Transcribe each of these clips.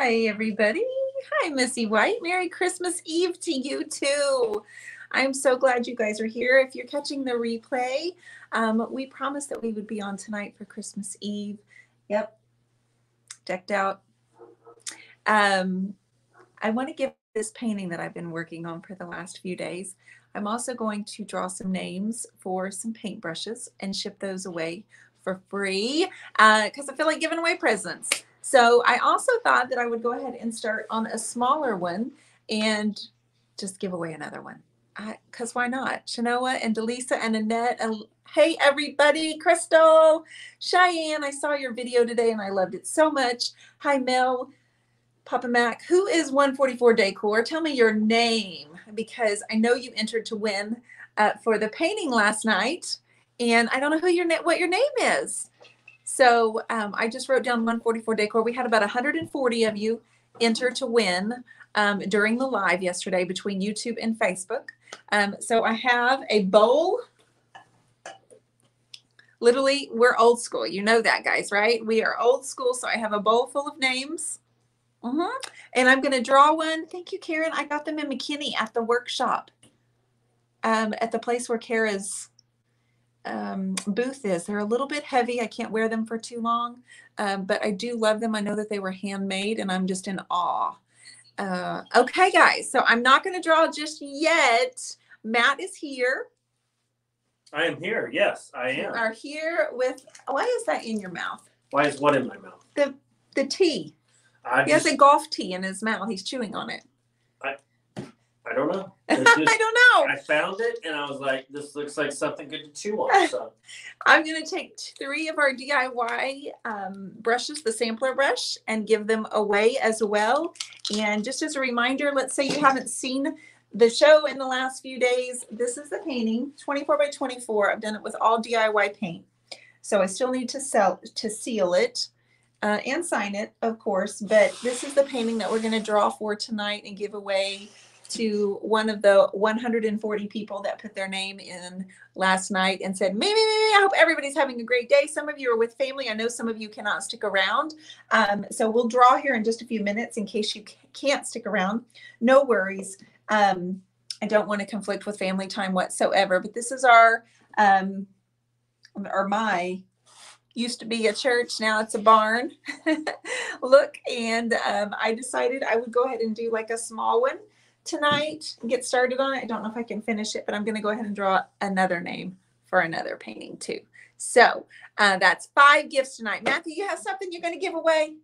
Hi, everybody. Hi, Missy White. Merry Christmas Eve to you, too. I'm so glad you guys are here. If you're catching the replay, um, we promised that we would be on tonight for Christmas Eve. Yep, decked out. Um, I want to give this painting that I've been working on for the last few days. I'm also going to draw some names for some paintbrushes and ship those away for free because uh, I feel like giving away presents. So I also thought that I would go ahead and start on a smaller one and just give away another one. Because why not? Shanoa and Delisa and Annette. And hey, everybody. Crystal, Cheyenne, I saw your video today and I loved it so much. Hi, Mel, Papa Mac. Who is 144 Decor? Tell me your name because I know you entered to win uh, for the painting last night. And I don't know who your what your name is. So um, I just wrote down 144 Decor. We had about 140 of you enter to win um, during the live yesterday between YouTube and Facebook. Um, so I have a bowl. Literally, we're old school. You know that, guys, right? We are old school. So I have a bowl full of names. Mm-hmm. And I'm going to draw one. Thank you, Karen. I got them in McKinney at the workshop um, at the place where Kara's um, booth is. They're a little bit heavy. I can't wear them for too long, um, but I do love them. I know that they were handmade and I'm just in awe. Uh, okay, guys. So I'm not going to draw just yet. Matt is here. I am here. Yes, I am. You are here with. Why is that in your mouth? Why is what in my mouth? The the tea. I he has a golf tee in his mouth. He's chewing on it. I don't know. I don't know. I found it and I was like, this looks like something good to chew on. So I'm going to take three of our DIY um, brushes, the sampler brush, and give them away as well. And just as a reminder, let's say you haven't seen the show in the last few days. This is the painting, 24 by 24. I've done it with all DIY paint. So I still need to sell to seal it. Uh, and sign it, of course, but this is the painting that we're going to draw for tonight and give away to one of the 140 people that put their name in last night and said, "Maybe, I hope everybody's having a great day. Some of you are with family. I know some of you cannot stick around. Um, so we'll draw here in just a few minutes in case you can't stick around. No worries. Um, I don't want to conflict with family time whatsoever, but this is our, um, or my used to be a church now it's a barn look and um, i decided i would go ahead and do like a small one tonight, get started on it. I don't know if I can finish it, but I'm going to go ahead and draw another name for another painting too. So uh, that's five gifts tonight. Matthew, you have something you're going to give away?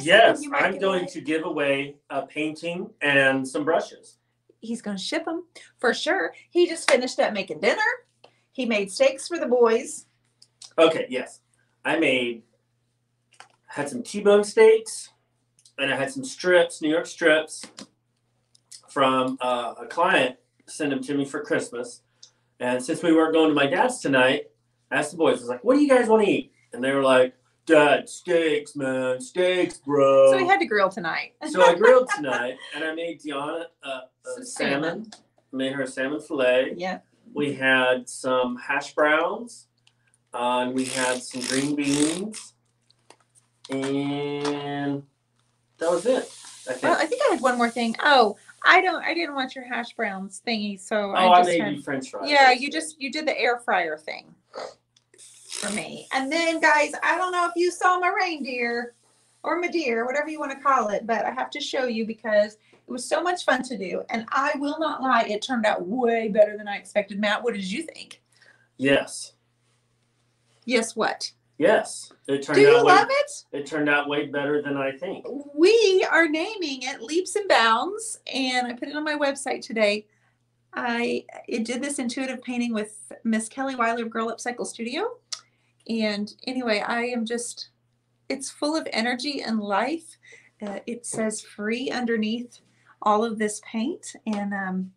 Yes, I'm going away? to give away a painting and some brushes. He's going to ship them for sure. He just finished up making dinner. He made steaks for the boys. Okay, yes. I made had some T-bone steaks, and I had some strips, New York strips, from uh, a client send them to me for Christmas. And since we weren't going to my dad's tonight, I asked the boys, I was like, what do you guys want to eat? And they were like, Dad, steaks, man, steaks, bro. So we had to grill tonight. so I grilled tonight, and I made Dionne uh, a salmon. salmon. I made her a salmon fillet. Yeah. We had some hash browns, uh, and we had some green beans, and that was it. I think. Well, I think I had one more thing. Oh, I don't. I didn't want your hash browns thingy, so oh, I just I made had, you French fries. Yeah, you just you did the air fryer thing for me. And then, guys, I don't know if you saw my reindeer or my deer, whatever you want to call it, but I have to show you because it was so much fun to do. And I will not lie, it turned out way better than I expected. Matt, what did you think? Yes. Yes, what? Yes, it turned Do you out love it? It turned out way better than I think. We are naming it Leaps and Bounds, and I put it on my website today. I it did this intuitive painting with Miss Kelly Weiler of Girl Up Cycle Studio. And anyway, I am just it's full of energy and life. Uh, it says free underneath all of this paint. And um,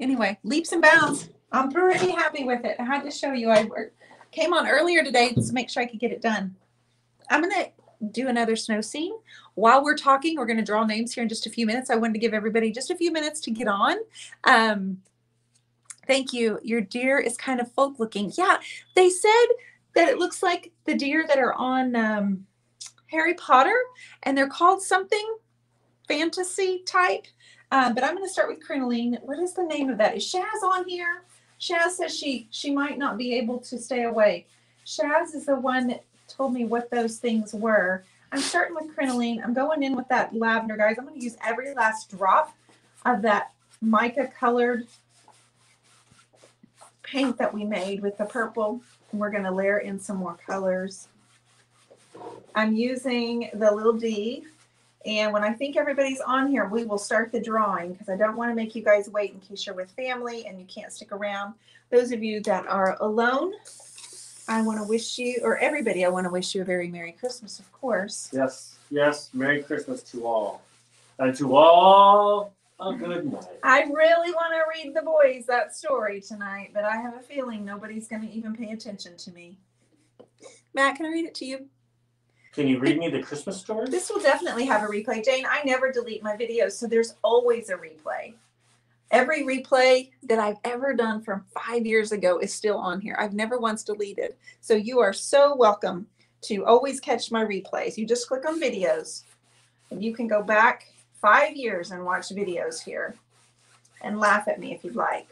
anyway, leaps and bounds. I'm pretty happy with it. I had to show you. I worked Came on earlier today to make sure I could get it done. I'm going to do another snow scene. While we're talking, we're going to draw names here in just a few minutes. I wanted to give everybody just a few minutes to get on. Um, thank you. Your deer is kind of folk looking. Yeah, they said that it looks like the deer that are on um, Harry Potter, and they're called something fantasy type. Um, but I'm going to start with crinoline. What is the name of that? Is Shaz on here? Shaz says she she might not be able to stay awake. Shaz is the one that told me what those things were. I'm starting with crinoline. I'm going in with that lavender, guys. I'm going to use every last drop of that mica colored paint that we made with the purple. And we're going to layer in some more colors. I'm using the little D. And when I think everybody's on here, we will start the drawing because I don't want to make you guys wait in case you're with family and you can't stick around. Those of you that are alone, I want to wish you, or everybody, I want to wish you a very Merry Christmas, of course. Yes, yes. Merry Christmas to all. And to all, a good night. I really want to read the boys that story tonight, but I have a feeling nobody's going to even pay attention to me. Matt, can I read it to you? Can you read me the Christmas story? This will definitely have a replay. Jane, I never delete my videos, so there's always a replay. Every replay that I've ever done from five years ago is still on here. I've never once deleted. So you are so welcome to always catch my replays. You just click on videos and you can go back five years and watch videos here and laugh at me if you'd like.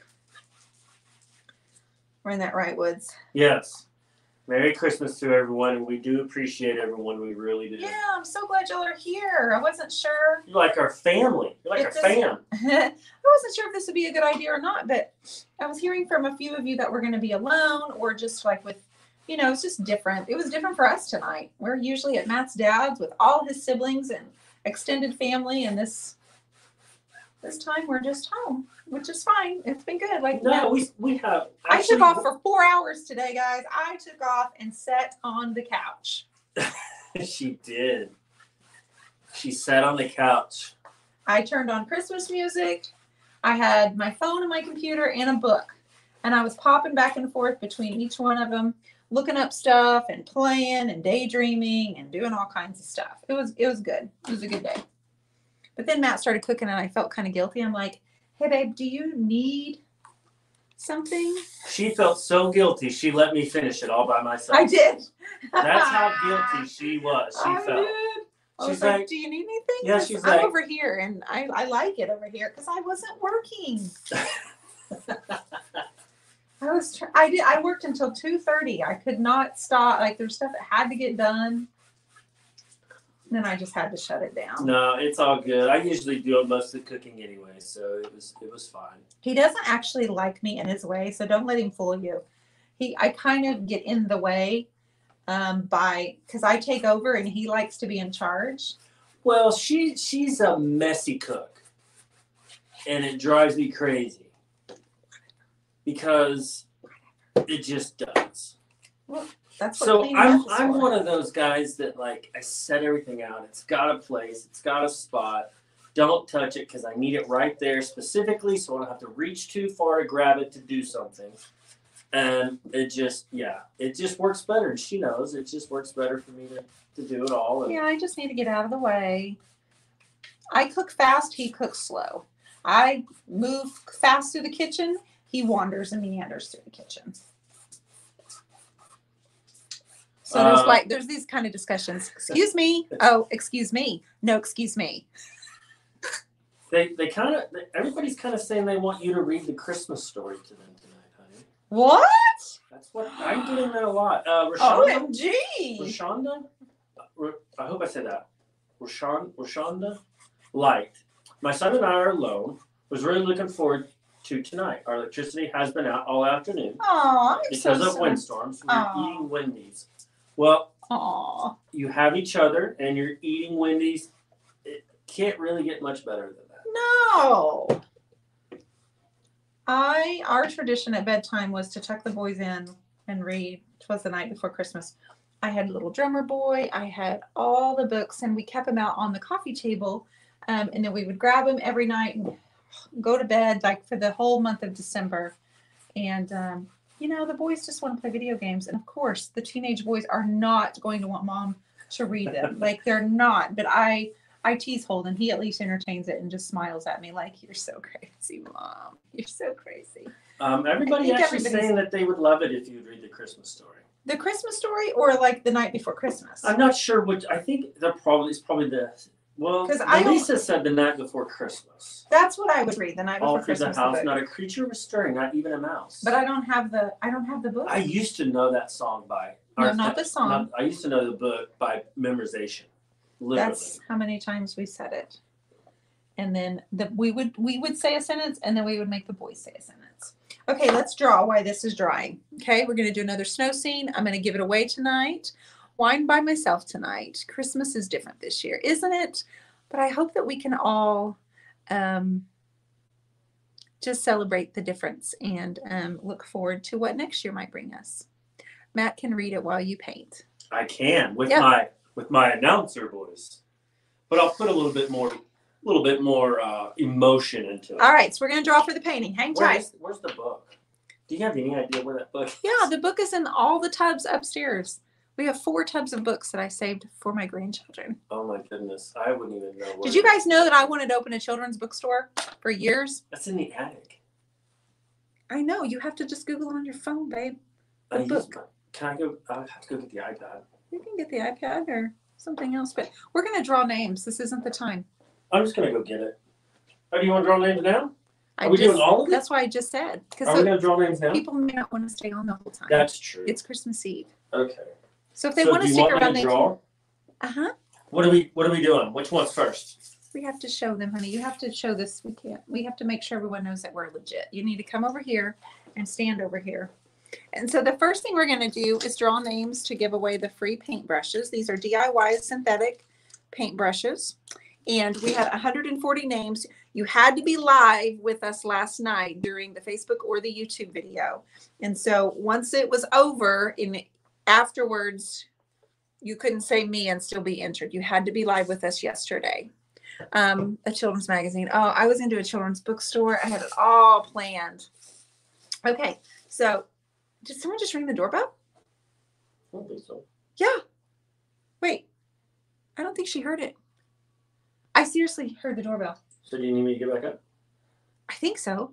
We're in that right, Woods. Yes. Merry Christmas to everyone, and we do appreciate everyone. We really do. Yeah, I'm so glad y'all are here. I wasn't sure. You're like our family. You're like It our fam. I wasn't sure if this would be a good idea or not, but I was hearing from a few of you that we're going to be alone or just like with, you know, it's just different. It was different for us tonight. We're usually at Matt's dad's with all his siblings and extended family, and this this time we're just home, which is fine. It's been good. Like No, we we have. I took off for four hours today, guys. I took off and sat on the couch. she did. She sat on the couch. I turned on Christmas music. I had my phone and my computer and a book. And I was popping back and forth between each one of them, looking up stuff and playing and daydreaming and doing all kinds of stuff. It was it was good. It was a good day. But then Matt started cooking and I felt kind of guilty. I'm like, "Hey babe, do you need something?" She felt so guilty. She let me finish it all by myself. I did. That's how guilty she was. She I felt. did. I was She's like, like- "Do you need anything?" Yeah, she's I'm like- over here, and I, I like it over here because I wasn't working. I was. Tr- I did. I worked until two thirty. I could not stop. Like there's stuff that had to get done. Then I just had to shut it down. No, it's all good. I usually do most of the cooking anyway, so it was it was fine. He doesn't actually like me in his way, so don't let him fool you. He, I kind of get in the way, um, by because I take over and he likes to be in charge. Well, she she's a messy cook, and it drives me crazy because it just does. That's what So I'm I'm for. one of those guys that like I set everything out. It's got a place. It's got a spot. Don't touch it because I need it right there specifically, so I don't have to reach too far to grab it to do something. And it just yeah, it just works better. And she knows it just works better for me to, to do it all. And Yeah, I just need to get out of the way. I cook fast, he cooks slow. I move fast through the kitchen, he wanders and meanders through the kitchen. So there's Uh, like there's these kind of discussions. Excuse me. Oh, excuse me. No, excuse me. They they kind of everybody's kind of saying they want you to read the Christmas story to them tonight, honey. What? That's what I'm getting that a lot. Uh, Rashonda, OMG. Rashonda, Uh, I hope I said that. Rashon, Rashonda, Light. My son and I are alone. Was really looking forward to tonight. Our electricity has been out all afternoon Aw, I'm because so of windstorms. We're eating Wendy's. Well, Aw. you have each other and you're eating Wendy's. It can't really get much better than that. No. I our tradition at bedtime was to tuck the boys in and read. It was the night before Christmas. I had little drummer boy. I had all the books, and we kept them out on the coffee table. Um, and then we would grab them every night and go to bed, like for the whole month of December. And um, you know, the boys just want to play video games, and of course, the teenage boys are not going to want mom to read them. like they're not. But I I tease Holden. He at least entertains it and just smiles at me like, "You're so crazy, mom. You're so crazy." Um, everybody actually saying that they would love it if you'd read the Christmas story. The Christmas story or like the night before Christmas? I'm not sure which. I think they're probably it's probably the well. 'Cause I don't- Lisa said the night before Christmas. That's what I would read the night All before through the Christmas. house, book. not a creature was stirring, not even a mouse. But I don't have the I don't have the book. I used to know that song by. No, or not the uh, song. not- I used to know the book by memorization. Literally. That's how many times we said it. And then the we would we would say a sentence and then we would make the boys say a sentence. Okay, let's draw why this is drying. Okay, we're gonna do another snow scene. I'm gonna give it away tonight. Wine by myself tonight. Christmas is different this year, isn't it? But I hope that we can all um, just celebrate the difference and um, look forward to what next year might bring us. Matt can read it while you paint. I can with Yeah. my with my announcer voice, but I'll put a little bit more, a little bit more uh, emotion into it. All right, so we're gonna draw for the painting. Hang tight. Where's, where's the book? Do you have any idea where that book? Is? Yeah, the book is in all the tubs upstairs. We have four tubs of books that I saved for my grandchildren. Oh my goodness, I wouldn't even know. Where Did you guys know that I wanted to open a children's bookstore for years? That's in the attic. I know. You have to just Google on your phone, babe. The I book. my- Can I go? I have to go get the iPad. You can get the iPad or something else, but we're going to draw names. This isn't the time. I'm just gonna go get it. Oh, do you want to draw names now? I Are we just, doing all of it? That's why I just said. Are we gonna draw names now? people may not want to stay on the whole time. That's true. it's Christmas Eve. okay. So if they so want do to you stick want me around, to they draw? Uh huh. What are we? What are we doing? Which one's first? We have to show them, honey. You have to show this. We can't. We have to make sure everyone knows that we're legit. You need to come over here and stand over here. And so the first thing we're going to do is draw names to give away the free paintbrushes. These are DIY synthetic paintbrushes. And we had 140 names. You had to be live with us last night during the Facebook or the YouTube video. And so once it was over, in afterwards, you couldn't say me and still be entered. You had to be live with us yesterday um, a children's magazine. Oh, I was into a children's bookstore. I had it all planned. Okay, so did someone just ring the doorbell? I don't think so. Yeah. Wait, I don't think she heard it. I seriously heard the doorbell. So do you need me to get back up? I think so.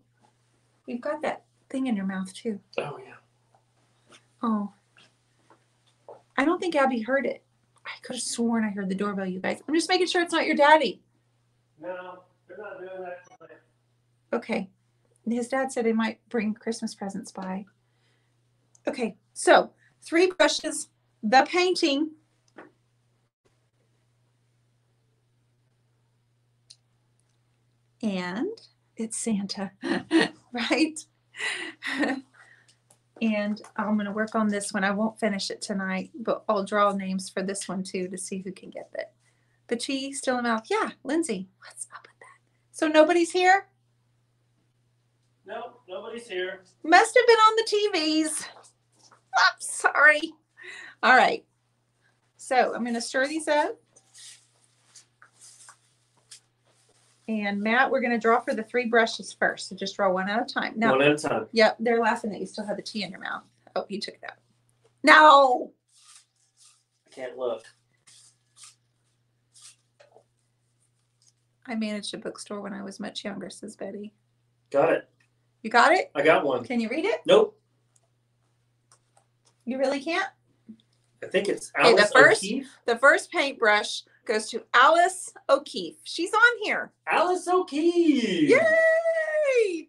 You've got that thing in your mouth too. Oh yeah. Oh. I don't think Abby heard it. I could have sworn I heard the doorbell, you guys. I'm just making sure it's not your daddy. No, they're not doing that. tonight. Okay. His dad said he might bring Christmas presents by. Okay, so three brushes, the painting. And it's Santa, right? and I'm going to work on this one. I won't finish it tonight, but I'll draw names for this one too to see who can get it. The tea still in mouth. Yeah, Lindsay, what's up with that? So nobody's here? No, nobody's here. Must have been on the TVs. I'm sorry. All right. So I'm going to stir these up. And Matt, we're going to draw for the three brushes first. So just draw one at a time. No. One at a time. Yep. They're laughing that you still have the tea in your mouth. Oh, you took that. No. I can't look. I managed a bookstore when I was much younger, says Betty. Got it. You got it? I got one. Can you read it? Nope. You really can't? I think it's Okay, the Alice first- O'Keefe. The first paintbrush goes to Alice O'Keefe. She's on here. Alice O'Keefe. Yay!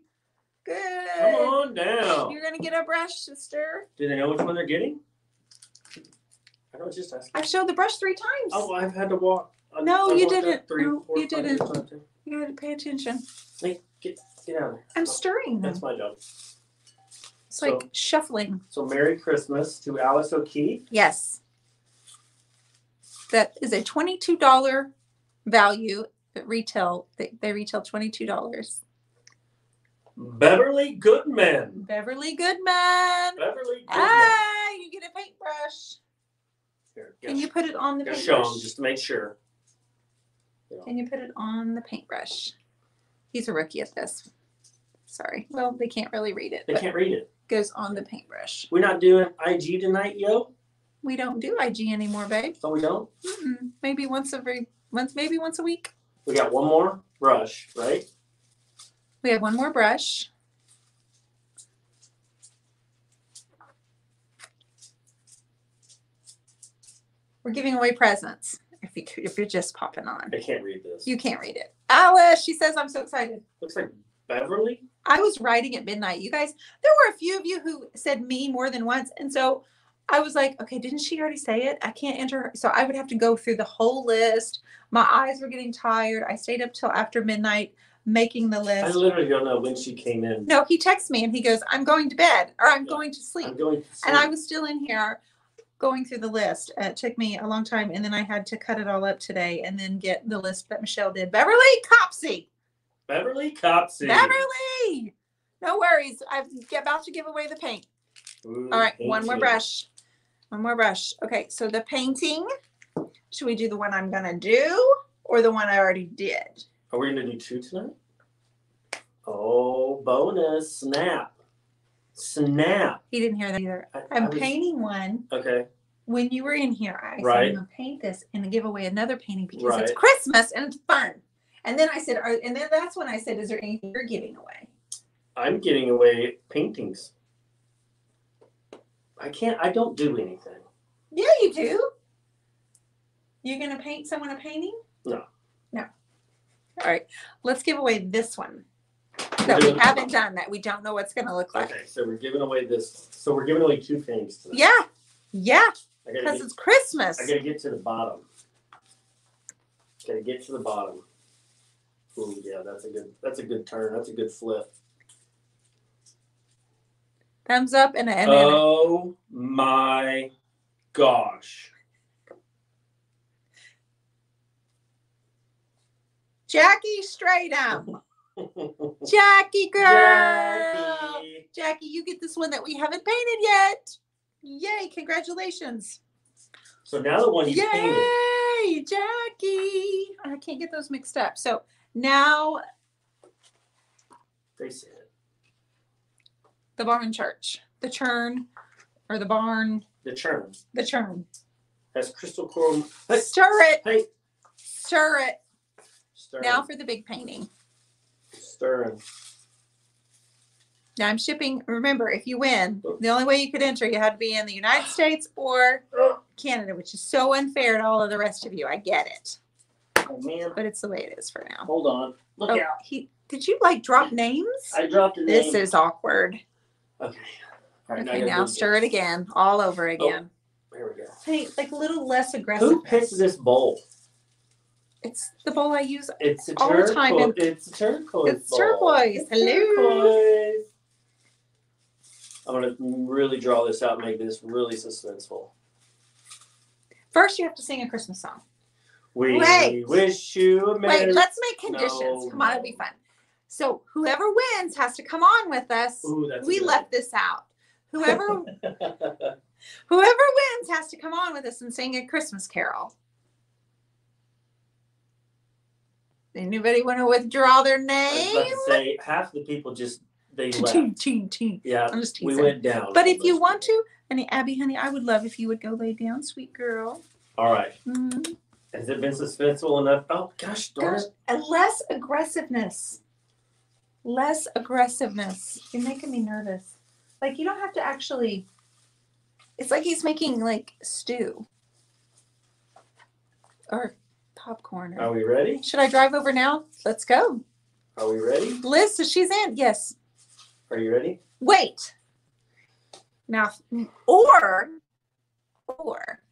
Good. Come on down. You're gonna get a brush, sister. Do they know which one they're getting? I don't just ask. I've showed the brush three times. Oh, I've had to walk. I- No, I you didn't. Three, No, four, you didn't. six, seven, eight. You gotta pay attention. Hey, get get out of there. I'm stirring them. That's my job. It's like shuffling. So Merry Christmas to Alice O'Keefe. Yes. That is a twenty-two dollar value at retail. They, they retail twenty-two dollars. Beverly Goodman. Beverly Goodman. Beverly Goodman. Ah, you get a paintbrush. Here, Can you put it on the Gotta show just to make sure. Can you put it on the paintbrush? He's a rookie at this. Sorry. Well, they can't really read it. They can't read it. goes on the paintbrush. We're not doing IG tonight, yo. We don't do IG anymore, babe. So we don't. Mm-mm. Maybe once every once, maybe once a week. We got one more brush, right? We have one more brush. We're giving away presents. If you if you're just popping on, I can't read this. you can't read it. Alice, she says, I'm so excited. Looks like Beverly. I was writing at midnight. You guys, there were a few of you who said me more than once. And so I was like, okay, didn't she already say it? I can't enter her. So I would have to go through the whole list. My eyes were getting tired. I stayed up till after midnight making the list. I literally don't know when she came in. No, he texts me and he goes, I'm going to bed or I'm Yeah. going to sleep. I'm going to And I was still in here going through the list. Uh, It took me a long time. And then I had to cut it all up today and then get the list that Michelle did. Beverly Copsey. Beverly Copsey. Beverly. No worries. I'm about to give away the paint. Ooh, All right, one more painting. brush. One more brush. Okay, so the painting. Should we do the one I'm gonna do or the one I already did? Are we gonna do two tonight? Oh, bonus snap, snap. He didn't hear that either. I- I I'm was- painting one. Okay, When you were in here, I said I'm gonna paint this and give away another painting because it's Christmas and it's fun. And then I said, are, and then that's when I said, is there anything you're giving away? I'm giving away paintings. I can't. I don't do anything. Yeah, you do. You're gonna paint someone a painting? No. No. All right, let's give away this one that we haven't done that we don't know what's gonna look like. Okay, so we're giving away this. So we're giving away two paintings tonight. Yeah, yeah, because it's Christmas. I gotta get to the bottom. Gotta get to the bottom. Ooh, yeah, that's a good. That's a good turn. That's a good flip. Thumbs up and a, and a- Oh my gosh. Jackie Stratum. Jackie girl. Jackie. Jackie, you get this one that we haven't painted yet. Yay, congratulations. So now the one you painted. Yay, Jackie. I can't get those mixed up. So now They said it. The barn church, the churn, or the barn, The churn the churn. has crystal coral. Hey, Stir it, hey. stir it. Stirring. Now for the big painting. Stirring. Now I'm shipping. Remember, if you win, oh. the only way you could enter, you had to be in the United States or oh. Canada, which is so unfair to all of the rest of you. I get it, Oh man. but it's the way it is for now. Hold on. Look Oh, out. he did you like drop names? I dropped a name. This is awkward. Okay. All right, Okay, I gotta now do stir it this. again, all over oh, again. There we go. Hey, like a little less aggressive. Who picked this bowl? It's the bowl I use. It's a All the turquoise. time in- It's a turquoise. It's bowl. turquoise. It's Hello. turquoise. I'm gonna really draw this out, and make this really suspenseful. First, you have to sing a Christmas song. We Wait. wish you a merry. Wait, let's make conditions. No, Come on, it'll be fun. So whoever wins has to come on with us. Ooh, we left this out. Whoever whoever wins has to come on with us and sing a Christmas carol. Anybody want to withdraw their I was name? about to say half the people just they left. Ching, ching, ching. Yeah, I'm just we went down. But if you want to, and Abby, honey, I would love if you would go lay down, sweet girl. All right. Mm. Has it been suspenseful enough? Oh gosh, darn Gosh, it. less aggressiveness. Less aggressiveness. You're making me nervous. Like you don't have to actually. It's like he's making like stew or popcorn. Or, Are we ready? Should I drive over now? Let's go. Are we ready? Liz, so she's in. Yes. Are you ready? Wait. Now, or, or,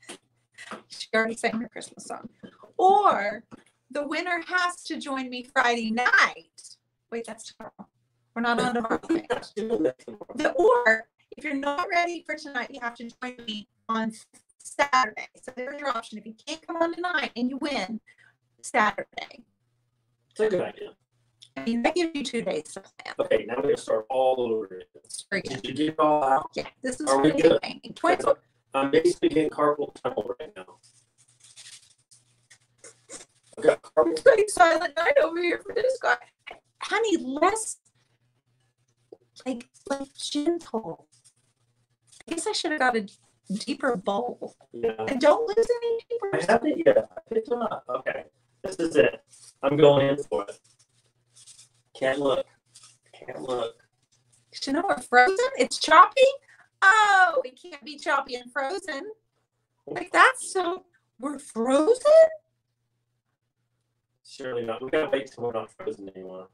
she already sang her Christmas song. Or the winner has to join me Friday night. Wait, that's tomorrow. We're not on tomorrow. The or, if you're not ready for tonight, you have to join me on Saturday. So there's your option. If you can't come on tonight and you win, Saturday. It's a good idea. I mean, that gives you two days to plan. Okay, now we're gonna start all over again. Did you get it all out? Yeah, this is Are good? 20, I'm basically getting carpal tunnel right now. I've got carpal pretty silent night over here for this guy. Honey, less like like gentle. I guess I should have got a deeper bowl. yeah. And don't lose any I haven't yet. I picked them up. Okay. This is it. I'm going in for it. Can't look. Can't look. You know we're frozen? It's choppy? Oh, it can't be choppy and frozen. Like that's so We're frozen? Surely not. We gotta wait till we're not frozen anymore.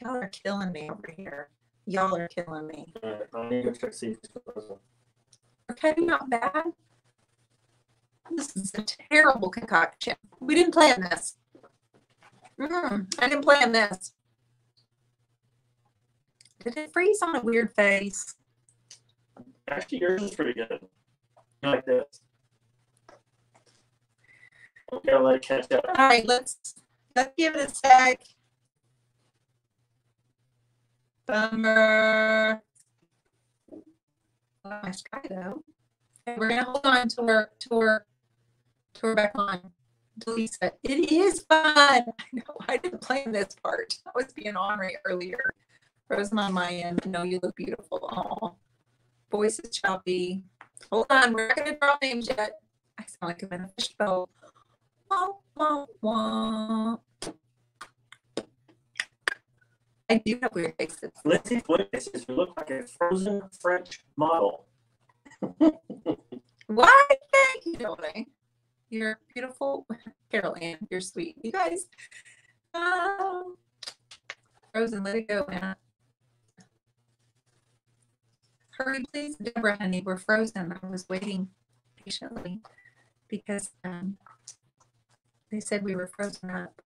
Y'all are killing me over here. Y'all are killing me. Alright, I need to go check see if it's frozen. Okay, not bad. This is a terrible concoction. We didn't plan this. Mm, I didn't plan this. Did it freeze on a weird face? Actually, yours is pretty good. You like this. Catch up. All right, let's let's give it a sec. Bummer. Nice sky though. Okay, we're gonna hold on to her to her to her back on. Delisa. It is fun. I know I didn't plan this part. I was being ornery earlier. Frozen on my end. No, you look beautiful. Oh, voice is choppy. Hold on, we're not gonna draw names yet. I sound like I'm in a fishbowl. I do have weird faces. Lindsay's voice says you look like a frozen French model. Why? Thank you, Joey. You're beautiful. Carol Ann, you're sweet. You guys. Um, Frozen, let it go, man. Hurry, please. Deborah, honey, we're frozen. I was waiting patiently because um, they said we were frozen up.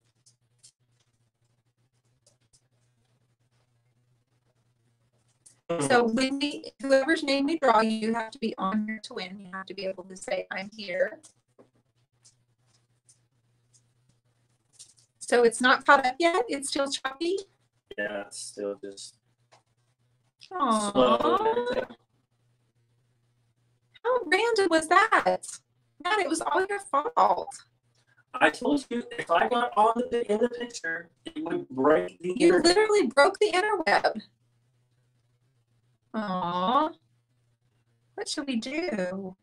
So hmm. when we, whoever's name we draw, you have to be on here to win. You have to be able to say, I'm here. So it's not caught up yet. It's still choppy. Yeah, it's still just slow Aww. everything. How random was that? Man, it was all your fault. I told you if I got on the in the picture, it would break the You internet. literally broke the interweb. Aw. What should we do?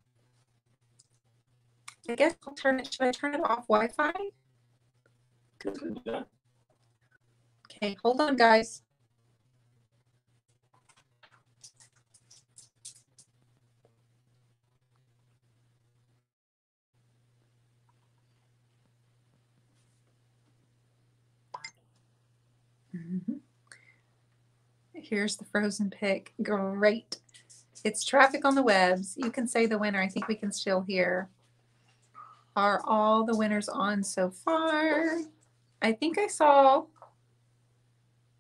I guess I'll turn it. Should I turn it off Wi-Fi? Okay, hold on, guys. Here's the frozen pick. Great. It's traffic on the webs. You can say the winner. I think we can still hear. Are all the winners on so far? I think I saw.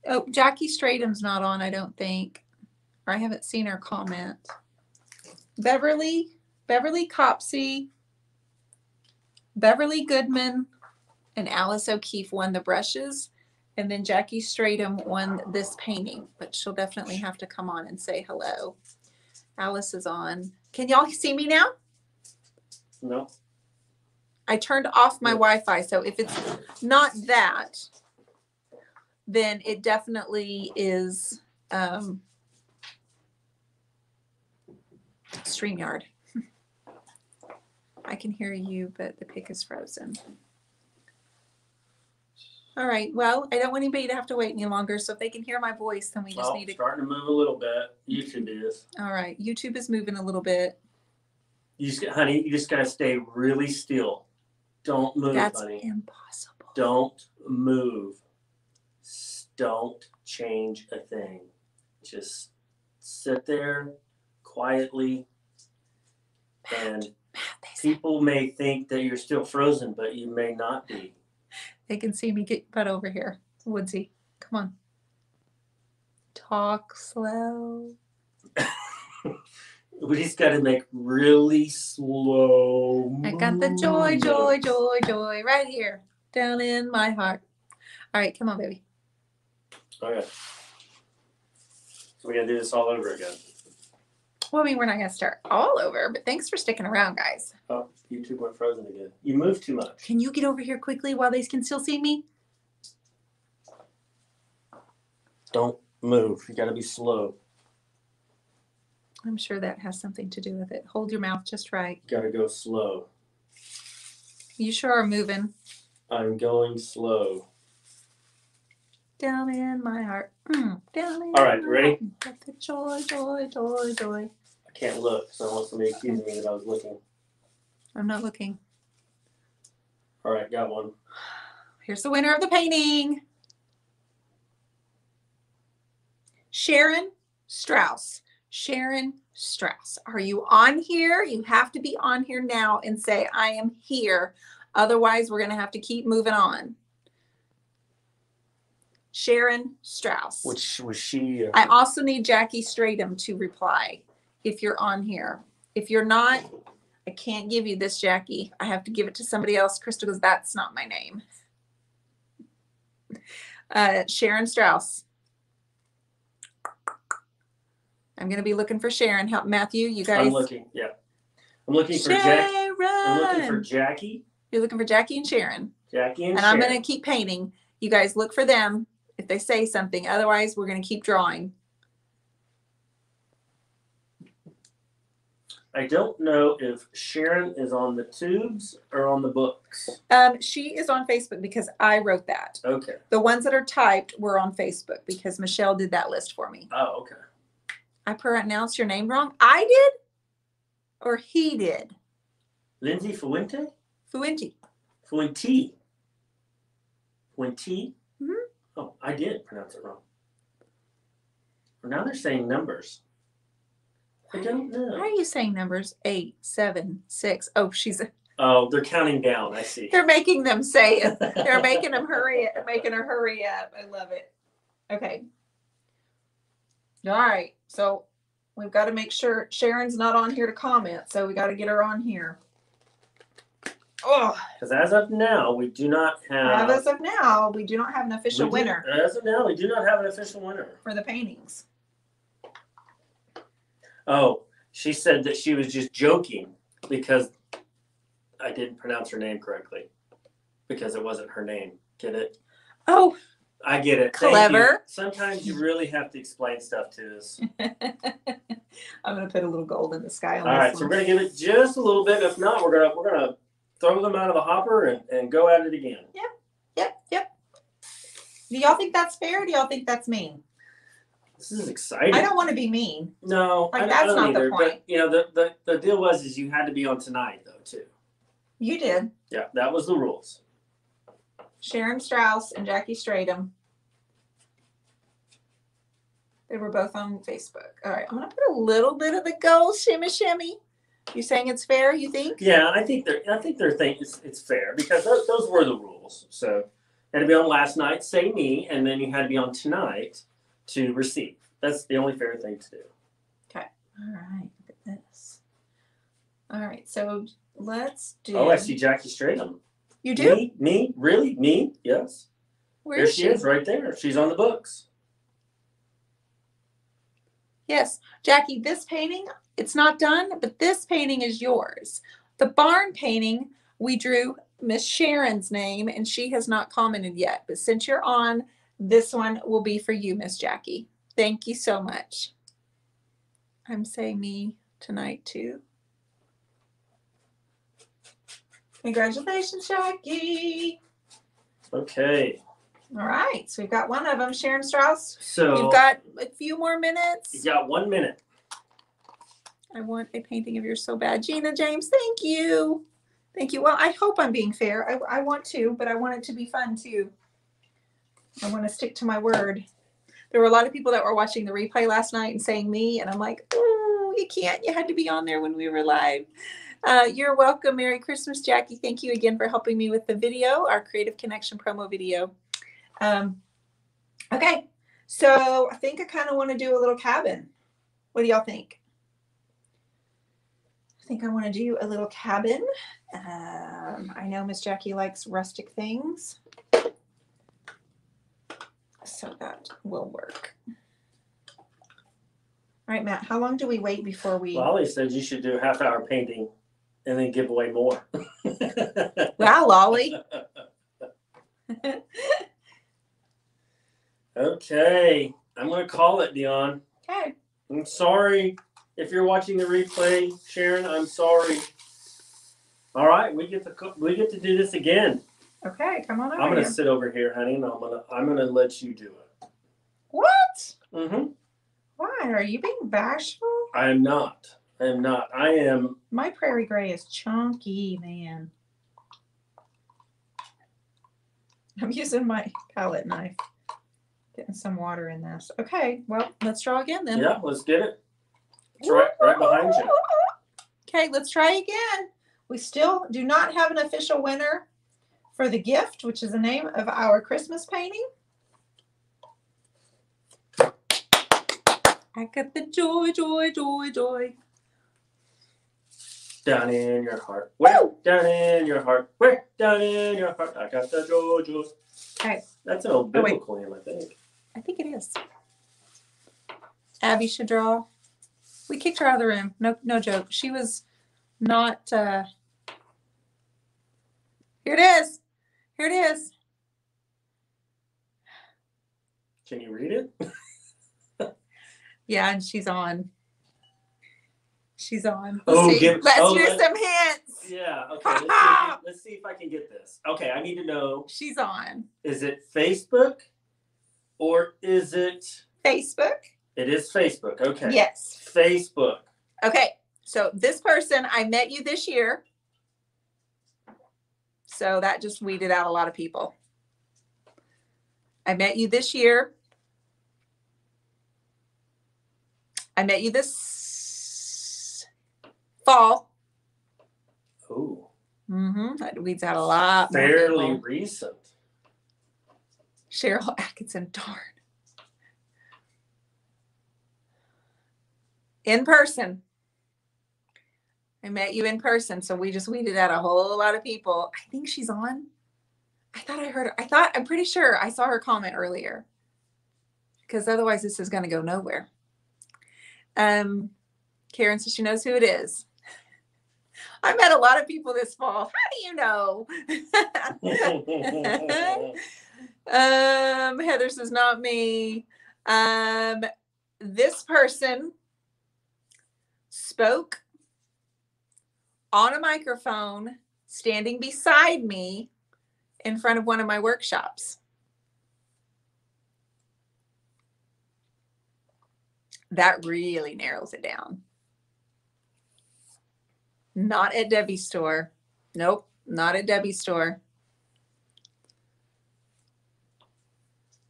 Oh, Jackie Stratum's not on, I don't think. Or I haven't seen her comment. Beverly, Beverly Copsey, Beverly Goodman, and Alice O'Keefe won the brushes. And then Jackie Stratum won this painting, but she'll definitely have to come on and say hello. Alice is on. Can y'all see me now? No. I turned off my Wi-Fi, so if it's not that, then it definitely is um, Streamyard. I can hear you, but the pic is frozen. All right. Well, I don't want anybody to have to wait any longer. So if they can hear my voice, then we just Well, need to. starting to move a little bit. YouTube is. All right. YouTube is moving a little bit. You just, honey, you just gotta stay really still. Don't move, That's honey. impossible. Don't move. S- Don't change a thing. Just sit there quietly. And Matt, they, said people may think that you're still frozen, but you may not be. They can see me get butt over here. Woodsy, come on. Talk slow. We just gotta make really slow. I got the joy, joy, joy, joy right here down in my heart. All right, come on, baby. Okay. So we gotta do this all over again. Well, I mean, we're not going to start all over, but thanks for sticking around, guys. Oh, YouTube went frozen again. You moved too much. Can you get over here quickly while they can still see me? Don't move. You gotta be slow. I'm sure that has something to do with it. Hold your mouth just right. You gotta go slow. You sure are moving I'm going slow. down in my heart. Mm, down in All right, my ready? heart. Got the joy, joy, joy, joy. I can't look, so I want somebody accusing me that I was looking. I'm not looking. All right, got one. Here's the winner of the painting. Sharon Strauss. Sharon Strauss. Are you on here? You have to be on here now and say, I am here. Otherwise, we're going to have to keep moving on. Sharon Strauss. Which was she? Uh, I also need Jackie Stratum to reply if you're on here. If you're not, I can't give you this, Jackie. I have to give it to somebody else. Crystal goes, that's not my name. Uh, Sharon Strauss. I'm going to be looking for Sharon. Help Matthew. You guys. I'm looking. Yeah, I'm looking for Jackie. Sharon. I'm looking for Jackie. You're looking for Jackie and Sharon. Jackie and, And I'm going to keep painting. You guys look for them if they say something. Otherwise, we're going to keep drawing. I don't know if Sharon is on the tubes or on the books. Um, she is on Facebook because I wrote that. Okay. The ones that are typed were on Facebook because Michelle did that list for me. Oh, okay. I pronounced your name wrong. I did? Or he did? Lindsay Fuente? Fuenti. Fuente. Fuente? Mhm. Oh, I did pronounce it wrong. Well, now they're saying numbers. I don't How know. are you saying numbers? Eight, seven, six. Oh, she's. Oh, they're counting down. I see. They're making them say it. They're making them hurry. Making her hurry up. I love it. Okay. All right. So we've got to make sure Sharon's not on here to comment. So we got to get her on here. Oh, Because as of now, we do not have. as of now, we do not have an we official do- winner As of now, we do not have an official winner. for the paintings. Oh, she said that she was just joking because I didn't pronounce her name correctly because it wasn't her name. Get it? Oh, I get it. Thank you. Clever. Sometimes you really have to explain stuff to us. I'm gonna put a little gold in the sky on All this right, so we're gonna give it just a little bit. If not, we're gonna we're gonna throw them out of the hopper and, and go at it again. Yep, yep. Yep. Do y'all think that's fair? Or do y'all think that's mean? This is exciting. I don't want to be mean. no, Like, I, that's I don't not the point. But you know, the, the the deal was is you had to be on tonight though too. You did. Yeah, that was the rules. Sharon Strauss and Jackie Stratum. They were both on Facebook. All right, I'm gonna put a little bit of the gold shimmy shimmy. You saying it's fair? You think? Yeah, I think they're I think they're think it's, it's fair because those, those were the rules. So you had to be on last night, say me, and then you had to be on tonight to receive. That's the only fair thing to do. Okay. All right. Look at this. All right. So let's do. Oh, I see Jackie Stratham. You do? Me? Me? Really? Me? Yes. Where there is she she? is, right there. She's on the books. Yes, Jackie, this painting, it's not done, but this painting is yours. The barn painting, we drew Miss Sharon's name and she has not commented yet. But since you're on, this one will be for you, Miss Jackie. Thank you so much. I'm saying me tonight too. Congratulations, Jackie. Okay. All right, so we've got one of them, Sharon Strauss. So You've got a few more minutes. you got one minute. I want a painting of yours so bad. Gina James, thank you. Thank you. Well, I hope I'm being fair. I, I want to, but I want it to be fun too. I want to stick to my word. There were a lot of people that were watching the replay last night and saying me, and I'm like, oh, you can't. You had to be on there when we were live. Uh, you're welcome. Merry Christmas, Jackie. Thank you again for helping me with the video, our Creative Connection promo video. Um, okay, so I think I kind of want to do a little cabin. What do y'all think? I think I want to do a little cabin. Um, I know Miss Jackie likes rustic things. So that will work. All right, Matt, how long do we wait before we? Lolly said you should do a half hour painting and then give away more. Wow, Lolly. okay. I'm gonna call it, Dionne. Okay. I'm sorry if you're watching the replay, Sharon. I'm sorry. All right, we get to co- we get to do this again. Okay, come on over I'm gonna here. sit over here, honey, and I'm gonna I'm gonna let you do it. What? Mm-hmm. Why are you being bashful? I am not. I am not. I am. My prairie gray is chunky, man. I'm using my palette knife. Getting some water in this. Okay, well, let's draw again then. Yeah, let's get it. It's right, right behind you. Okay, let's try again. We still do not have an official winner for the gift, which is the name of our Christmas painting. I got the joy, joy, joy, joy. Down in your heart. Where? Woo! Down in your heart. Where? Down in your heart. I got the jojo. Okay. That's an old Oh, biblical hymn, I think. I think it is. Abby should draw. We kicked her out of the room. No, no joke. She was not. uh Here it is. Here it is. Can you read it? Yeah, and she's on. She's on. Oh, Let's see. give- Let's oh, hear let- some hints. Yeah. Okay. Let's see, let's see if I can get this. Okay. I need to know: She's on is it Facebook or is it? Facebook. It is Facebook. Okay. Yes. Facebook. Okay. So this person, I met you this year. So that just weeded out a lot of people. I met you this year. I met you this fall. Oh, Mm-hmm. That weeds out a lot. fairly recent. Cheryl Atkinson, darn. In person. I met you in person, so we just weeded out a whole lot of people. I think she's on. I thought I heard her. I thought, I'm pretty sure I saw her comment earlier. Because otherwise, this is going to go nowhere. Um, Karen says she knows who it is. I met a lot of people this fall. How do you know? Um, Heather says not me. Um, this person spoke on a microphone standing beside me in front of one of my workshops. That really narrows it down. Not at Debbie's store. Nope, not at Debbie's store.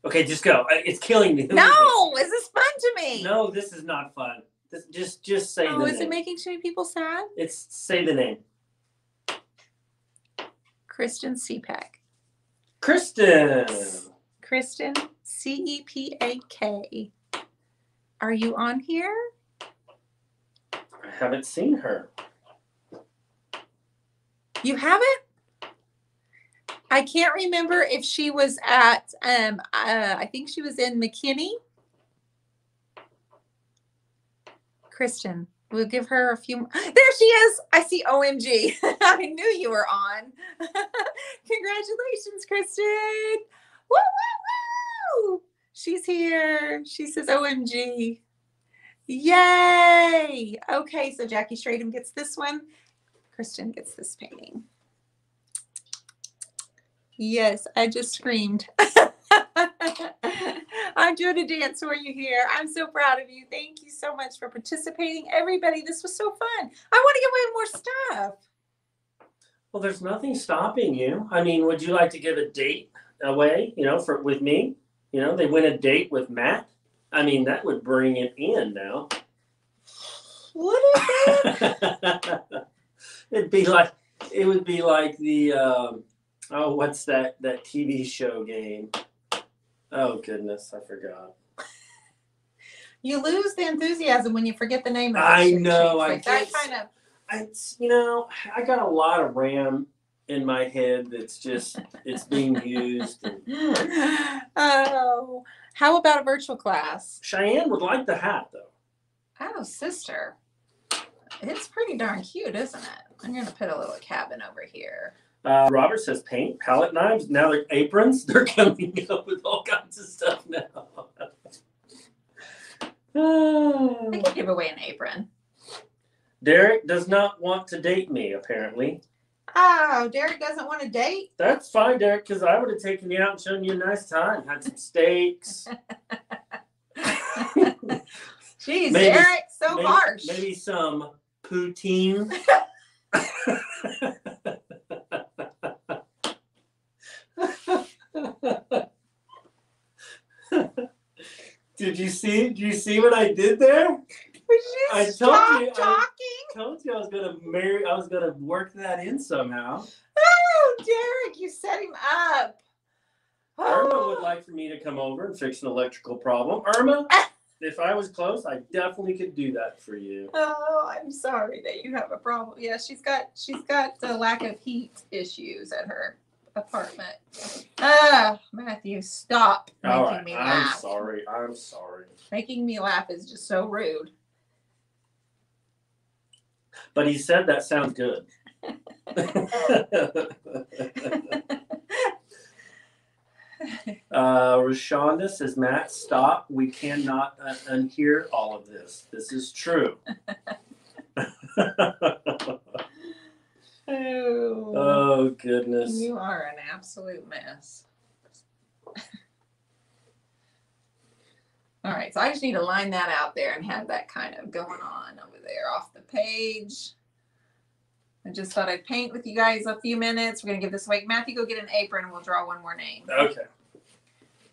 okay, just go. Uh, it's killing me. Who is No, is this fun to me? No, this is not fun. Just, just say Oh, is name. it making too many people sad? it's say the name. Kristen Cepak. Kristen. Kristen C E P A K. Are you on here? I haven't seen her. You haven't? I can't remember if she was at um uh, I think she was in McKinney. Kristen, we'll give her a few more. There she is. I see OMG. I knew you were on. Congratulations, Kristen. Woo woo woo. She's here. She says OMG. Yay. Okay, so Jackie Stradham gets this one. Kristen gets this painting. Yes, I just screamed. I'm doing a dance for you here. I'm so proud of you. Thank you so much for participating. Everybody, this was so fun. I want to give away more stuff. Well, there's nothing stopping you. I mean, would you like to give a date away? You know, for with me. You know, they win a date with Matt. I mean, that would bring it in now. What is it? It'd be like it would be like the um, oh, what's that that TV show game? Oh goodness, I forgot. you lose the enthusiasm when you forget the name of it. I know, I that kind of I, you know, I got a lot of RAM in my head that's just it's being used. And oh, how about a virtual class? Cheyenne would like the hat though. Oh, sister. It's pretty darn cute, isn't it? I'm going to put a little cabin over here. Uh, Robert says paint, palette knives. Now they're aprons. They're coming up with all kinds of stuff now. I could give away an apron. Derek does not want to date me, apparently. Oh, Derek doesn't want to date? That's fine, Derek, because I would have taken you out and shown you a nice time. Had some steaks. Jeez, Maybe- Eric, so maybe, harsh. Maybe some poutine. did you see? Did you see what I did there? I told you, I- told you I was gonna marry. I was gonna work that in somehow. Oh, Derek, you set him up. Irma would oh. like for me to come over and fix an electrical problem. Irma, if I was close, I definitely could do that for you. Oh, I'm sorry that you have a problem. Yeah, she's got she's got the lack of heat issues at her apartment. Ah, Matthew, stop making All right, me I'm laugh. sorry. I'm sorry. Making me laugh is just so rude. But he said that sounds good. uh, Rashonda says, Matt, stop. We cannot uh, unhear all of this. This is true. Oh, oh, goodness. you are an absolute mess. All right, so I just need to line that out there and have that kind of going on over there off the page. I just thought I'd paint with you guys a few minutes. We're gonna give this away. Matthew, go get an apron and we'll draw one more name. Okay.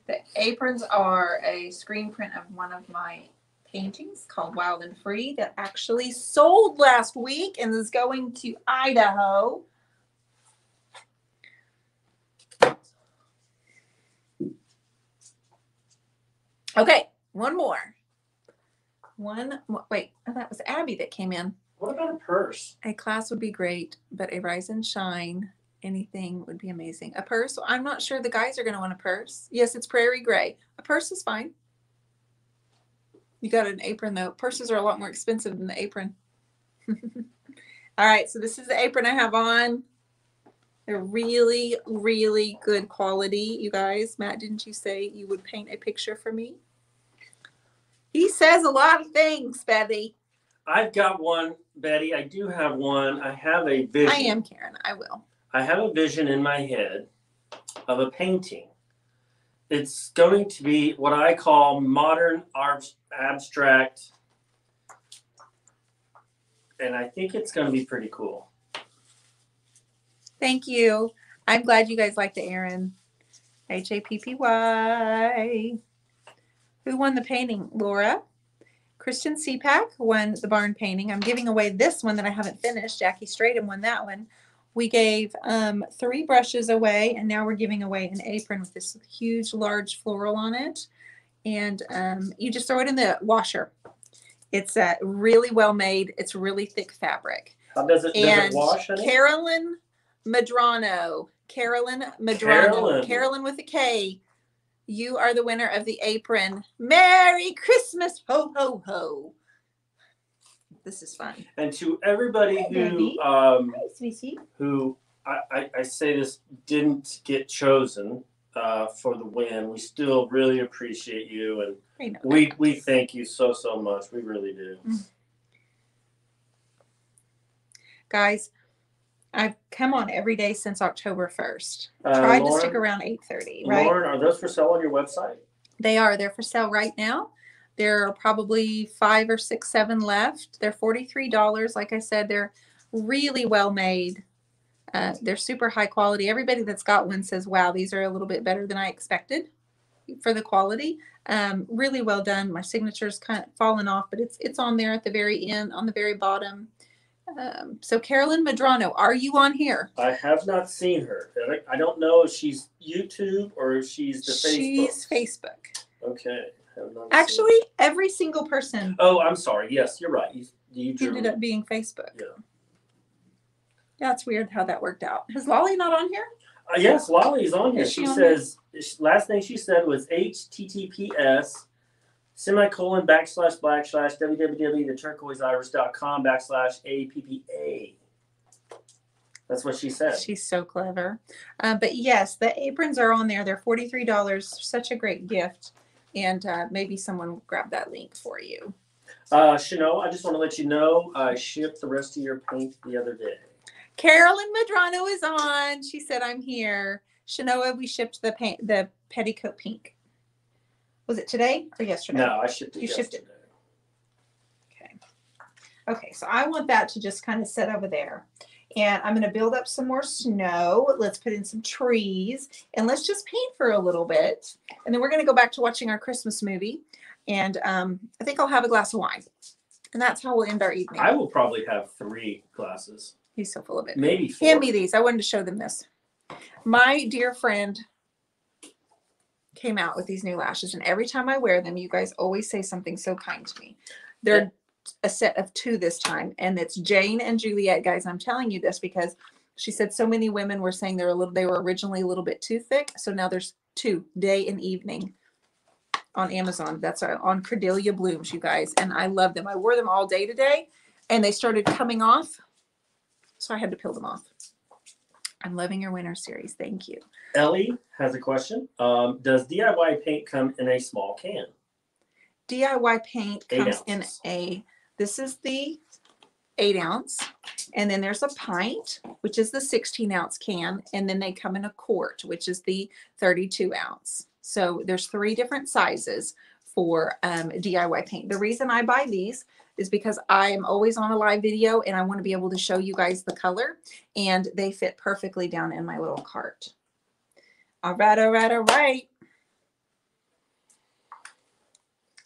The aprons are a screen print of one of my paintings called Wild and Free that actually sold last week and is going to Idaho. Okay, one more. One, wait, oh, that was Abby that came in. What about a purse? A class would be great, but a rise and shine, anything would be amazing. A purse, I'm not sure the guys are going to want a purse. Yes, it's prairie gray. A purse is fine. You got an apron though. Purses are a lot more expensive than the apron. All right, so this is the apron I have on. They're really, really good quality, you guys. Matt, didn't you say you would paint a picture for me? He says a lot of things, Betty. I've got one, Betty. I do have one. I have a vision. I am Karen. I will. I have a vision in my head of a painting. It's going to be what I call modern abstract. And I think it's going to be pretty cool. Thank you. I'm glad you guys liked the Aaron. H A P P Y. Who won the painting? Laura. Christian Cepak won the barn painting. I'm giving away this one that I haven't finished. Jackie Stratum won that one. We gave um, three brushes away, and now we're giving away an apron with this huge, large floral on it. And um, you just throw it in the washer. It's uh, really well made. It's really thick fabric. How does it, does it wash? honey? Carolyn Madrano. Carolyn Madrano. Carolyn. Carolyn with a K. You are the winner of the apron. Merry Christmas. Ho, ho, ho. This is fun. and to everybody Hi, who baby. um, Hi, sweetie. who I, I, I say this didn't get chosen uh, for the win, we still really appreciate you and I know. we we thank you so so much. We really do. Guys, I've come on every day since October 1st. Uh, Tried to stick around 8.30, right? Lauren, are those for sale on your website? They are. They're for sale right now. There are probably five or six, seven left. They're $43. Like I said, they're really well made. Uh, they're super high quality. Everybody that's got one says, wow, these are a little bit better than I expected for the quality. Um, really well done. My signature's kind of fallen off, but it's it's on there at the very end, on the very bottom. Um, so Carolyn Madrano, are you on here? I have not seen her. I don't- I don't know if she's YouTube or if she's the Facebook. She's. Facebook. Okay. Have not seen- Actually, every single person Oh, I'm sorry. Yes, you're right. You, you drew. ended up being Facebook. Yeah. That's weird how that worked out. Is Lolly not on here? Uh, yes, Lolly's on here. Is she She on says last thing she said was HTTPS semicolon backslash backslash www.theturquoiseiris.com backslash APPA. That's what she said. She's so clever. Uh, but yes, the aprons are on there. They're forty-three dollars. Such a great gift. And uh, maybe someone will grab that link for you. Uh, Chanel, I just want to let you know I shipped the rest of your paint the other day. Carolyn Madrano is on. She said, "I'm here." Shanoa, we shipped the paint, the petticoat pink. Was it today or yesterday? No, I shipped it You shipped it. yesterday. Okay, so I want that to just kind of sit over there. And I'm going to build up some more snow. Let's put in some trees and let's just paint for a little bit. And then we're going to go back to watching our Christmas movie. And um, I think I'll have a glass of wine. And that's how we'll end our evening. I will probably have three glasses, He's so full of it. maybe four. Hand me these. I wanted to show them this. My dear friend came out with these new lashes, and every time I wear them, you guys always say something so kind to me. They're a set of two this time, and it's Jane and Juliet, guys. I'm telling you this because she said so many women were saying they're a little they were originally a little bit too thick. So now there's two day and evening on Amazon. That's uh, on Cordelia Blooms, you guys. And I love them. I wore them all day today and they started coming off. So I had to peel them off. I'm loving your winter series. Thank you. Ellie has a question. Um, does DIY paint come in a small can? DIY paint Eight comes in ounces. a, this is the eight ounce. And then there's a pint, which is the 16 ounce can. And then they come in a quart, which is the 32 ounce. So there's three different sizes for um, DIY paint. The reason I buy these is because I am always on a live video and I want to be able to show you guys the color and they fit perfectly down in my little cart. All right, all right, all right.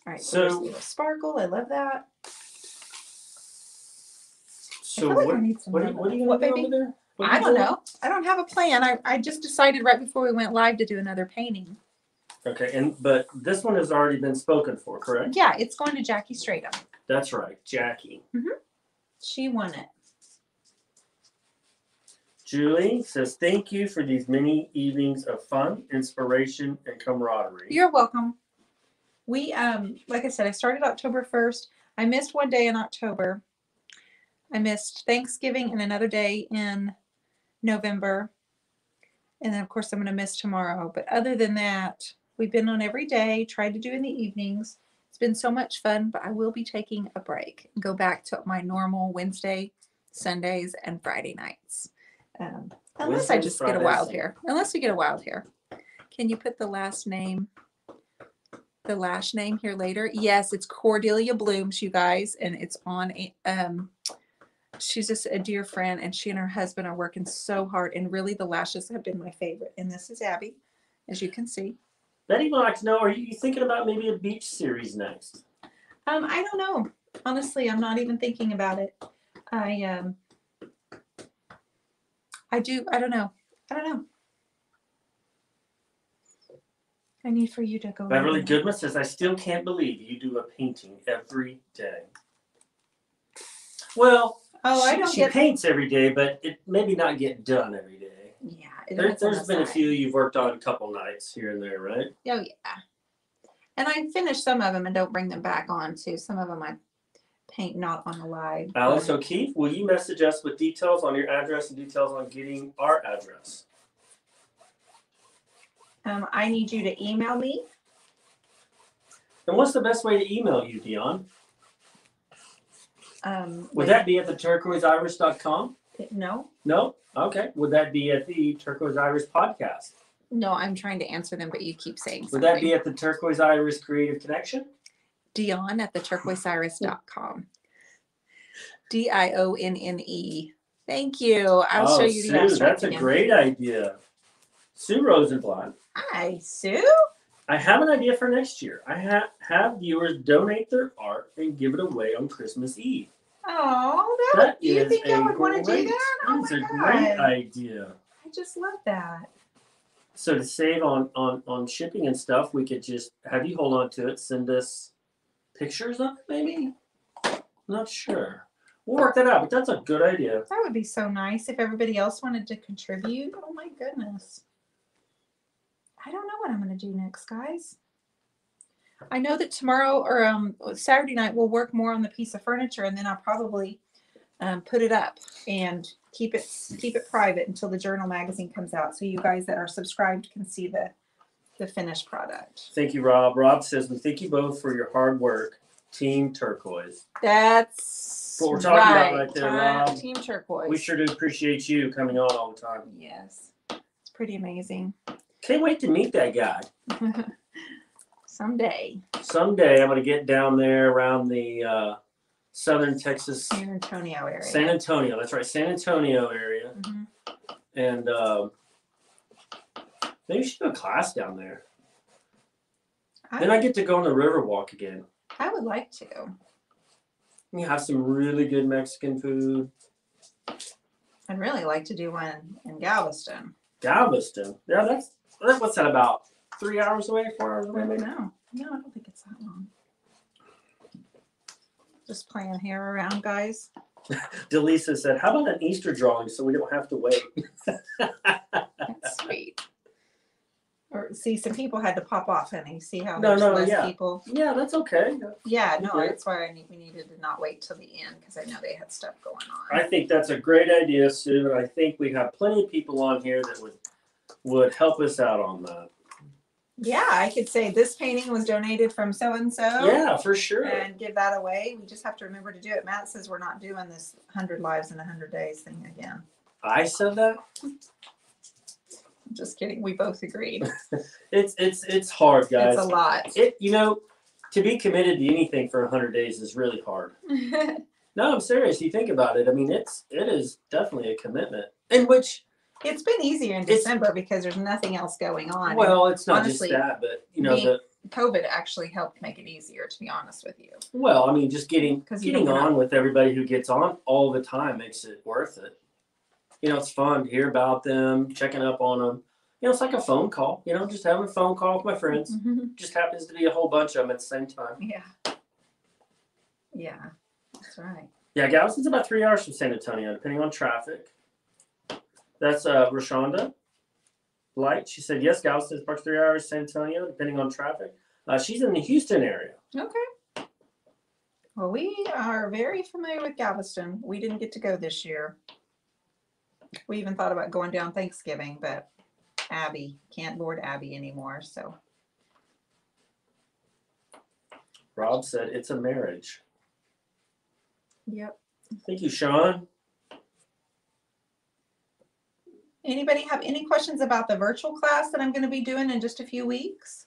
All right, so, there's So- little sparkle. I love that. So feel like what, need some what, are, lemon. what are you What, gonna do baby? over there? What are I you don't doing? know. I don't have a plan. I, I just decided right before we went live to do another painting. Okay, and but this one has already been spoken for, correct? Yeah, it's going to Jackie Stratum. That's right, Jackie. Mm-hmm. She won it. Julie says, "Thank you for these many evenings of fun, inspiration, and camaraderie." You're welcome. We um like I said, I started October 1st. I missed one day in October. I missed Thanksgiving and another day in November. And then of course I'm gonna miss tomorrow. But other than that, we've been on every day, tried to do in the evenings. It's been so much fun, but I will be taking a break and go back to my normal Wednesday, Sundays, and Friday nights. Um, unless I Wednesdays, just get a wild hair. Unless we get a wild hair. Can you put the last name the last name here later. Yes, it's Cordelia Blooms, you guys, and it's on. a- Um, she's just a dear friend, and she and her husband are working so hard. And really, the lashes have been my favorite. And this is Abby, as you can see. Betty would like to know: Are you thinking about maybe a beach series next? Um, I don't know. Honestly, I'm not even thinking about it. I um, I do. I don't know. I don't know. I need for you to go. Beverly in. Goodman says, "I still can't believe you do a painting every day." Well, Oh, I don't she get. paints every day, but it maybe not get done every day. Yeah, There, depends on there's the been a few you've worked on a couple nights here and there, right? Oh yeah. And I finish some of them and don't bring them back on too. Some of them I paint not on the live. Alice O'Keefe, will you message us with details on your address and details on getting our address? Um, I need you to email me. And what's the best way to email you, Dionne? Um, Would with- that be at the turquoiseiris.com? no, No? Okay. Would that be at the Turquoise Iris podcast? no, I'm trying to answer them, but you keep saying Would something. that be at the Turquoise Iris Creative Connection? Dionne at the turquoiseiris.com. D I O N N E. Thank you. I'll oh, show you the Sue, abstract that's a again. great idea. Sue Rosenblatt. Hi, Sue. I have an idea for next year. I ha- have viewers donate their art and give it away on Christmas Eve. Oh, that, That do you is think I would want to do that? Oh That's my a God. great idea. I just love that. So to save on, on on shipping and stuff, we could just have you hold on to it, send us pictures of it, maybe. Not sure. We'll work that out, but that's a good idea. That would be so nice if everybody else wanted to contribute. Oh my goodness. I don't know what I'm going to do next, guys. I know that tomorrow or um, Saturday night we'll work more on the piece of furniture, and then I'll probably um, put it up and keep it keep it private until the journal magazine comes out, so you guys that are subscribed can see the the finished product. Thank you, Rob. Rob says we thank you both for your hard work, Team Turquoise. That's What we're talking about right there, Rob. Team turquoise. We sure do appreciate you coming on all the time. Yes, it's pretty amazing. Can't wait to meet that guy. Someday. Someday I'm gonna get down there around the uh, southern Texas, San Antonio area. San Antonio. That's right, San Antonio area. Mhm. And um, maybe you should do a class down there. Then I I, get to go on the Riverwalk again. I would like to. You have some really good Mexican food. I'd really like to do one in Galveston. Galveston. Yeah, that's that- what's that about? Three hours away, four hours away, maybe. know. No, I don't think it's that long. Just playing hair around, guys. Delisa said, "How about an Easter drawing so we don't have to wait?" That's sweet. Or see, some people had to pop off, and honey. See how No, there's no, less yeah. people. yeah, that's okay. Yeah, no, that's why I need, we needed to not wait till the end because I know they had stuff going on. I think that's a great idea, Sue, and I think we have plenty of people on here that would would help us out on that. yeah, I could say this painting was donated from so and so. Yeah, for sure. And give that away. We just have to remember to do it. Matt says we're not doing this hundred lives in hundred days thing again. I said that. Just kidding. We both agreed. It's it's it's hard, guys. It's a lot. It you know, to be committed to anything for hundred days is really hard. No, I'm serious. You think about it. I mean, it's it is definitely a commitment. In which, it's been easier in December because there's nothing else going on. well, it's not honestly, just that, but you know me- the COVID actually helped make it easier, to be honest with you. well, I mean, just getting 'Cause you getting don't on with everybody who gets on all the time makes it worth it. You know, it's fun to hear about them, checking up on them. You know, it's like a phone call. You know, just having a phone call with my friends. Mm-hmm. Just happens to be a whole bunch of them at the same time. Yeah. Yeah, that's right. Yeah, Galveston's about three hours from San Antonio, depending on traffic. That's uh, Rashonda Light. She said, yes, Galveston's about three hours, San Antonio, depending on traffic. Uh, she's in the Houston area. Okay. Well, we are very familiar with Galveston. We didn't get to go this year. We even thought about going down Thanksgiving, but Abby can't board Abby anymore. So Rob said, it's a marriage. yep. Thank you, Sean. Anybody have any questions about the virtual class that I'm going to be doing in just a few weeks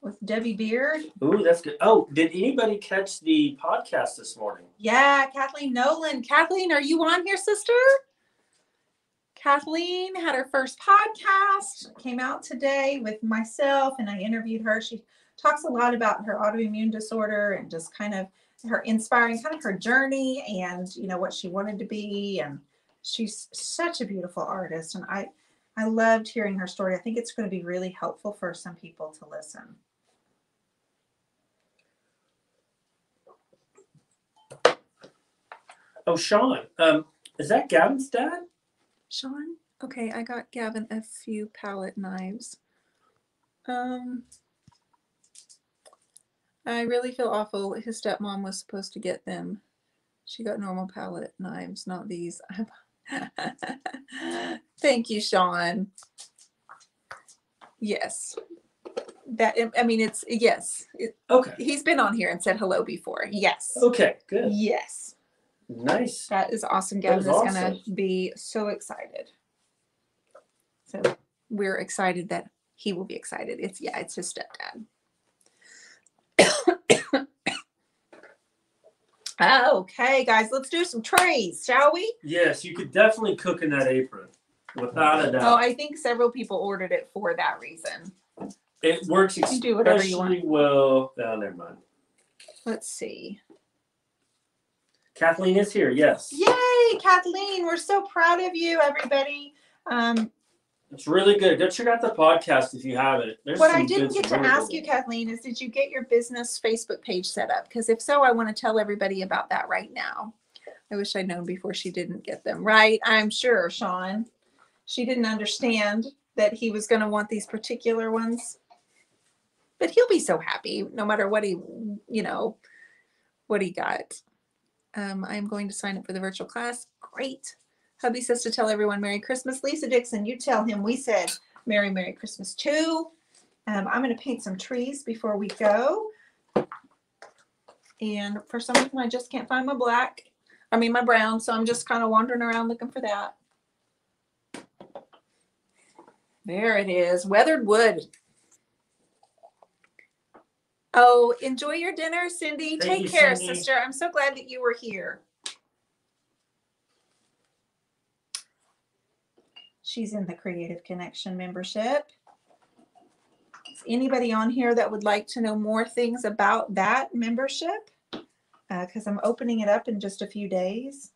with Debbie Beard? Ooh, that's good. Oh, did anybody catch the podcast this morning? Yeah, Kathleen Nolan. Kathleen, are you on here, sister? Kathleen had her first podcast, came out today with myself, and I interviewed her. She talks a lot about her autoimmune disorder and just kind of her inspiring, kind of her journey and you know what she wanted to be. And she's such a beautiful artist, and I I loved hearing her story. I think it's going to be really helpful for some people to listen. Oh, Sean. Um, is that Gavin's dad? Sean? Okay, I got Gavin a few palette knives. Um, I really feel awful. His stepmom was supposed to get them. She got normal palette knives, not these. Thank you, Sean. Yes. That I mean, it's yes. It, Okay. he's been on here and said hello before. Yes. Okay, good. Yes. Nice. That is awesome. That Gavin is is gonna awesome. be so excited. So we're excited that he will be excited. It's yeah, it's his stepdad. Okay, guys, let's do some trays, shall we? Yes, you could definitely cook in that apron. Without a doubt. Oh. I think several people ordered it for that reason. It works You do whatever you want. especially well. No, never mind. Let's see. Kathleen is here. Yes. Yay, Kathleen! We're so proud of you, everybody. Um, It's really good. Go check out the podcast if you haven't. There's what I didn't get to ask you. Kathleen, is did you get your business Facebook page set up? Because if so, I want to tell everybody about that right now. I wish I'd known before she didn't get them. Right? I'm sure, Sean. She didn't understand that he was going to want these particular ones. But he'll be so happy no matter what he, you know, what he got. Um, I'm going to sign up for the virtual class. Great. Hubby says to tell everyone Merry Christmas. Lisa Dixon, you tell him we said Merry, Merry Christmas too. Um, I'm going to paint some trees before we go. And for some reason, I just can't find my black. I mean, my brown. So I'm just kind of wandering around looking for that. There it is. Weathered wood. Oh, enjoy your dinner, Cindy. Thank Take you, care, Cindy. sister. I'm so glad that you were here. She's in the Creative Connection membership. Is anybody on here that would like to know more things about that membership? Uh, because I'm opening it up in just a few days.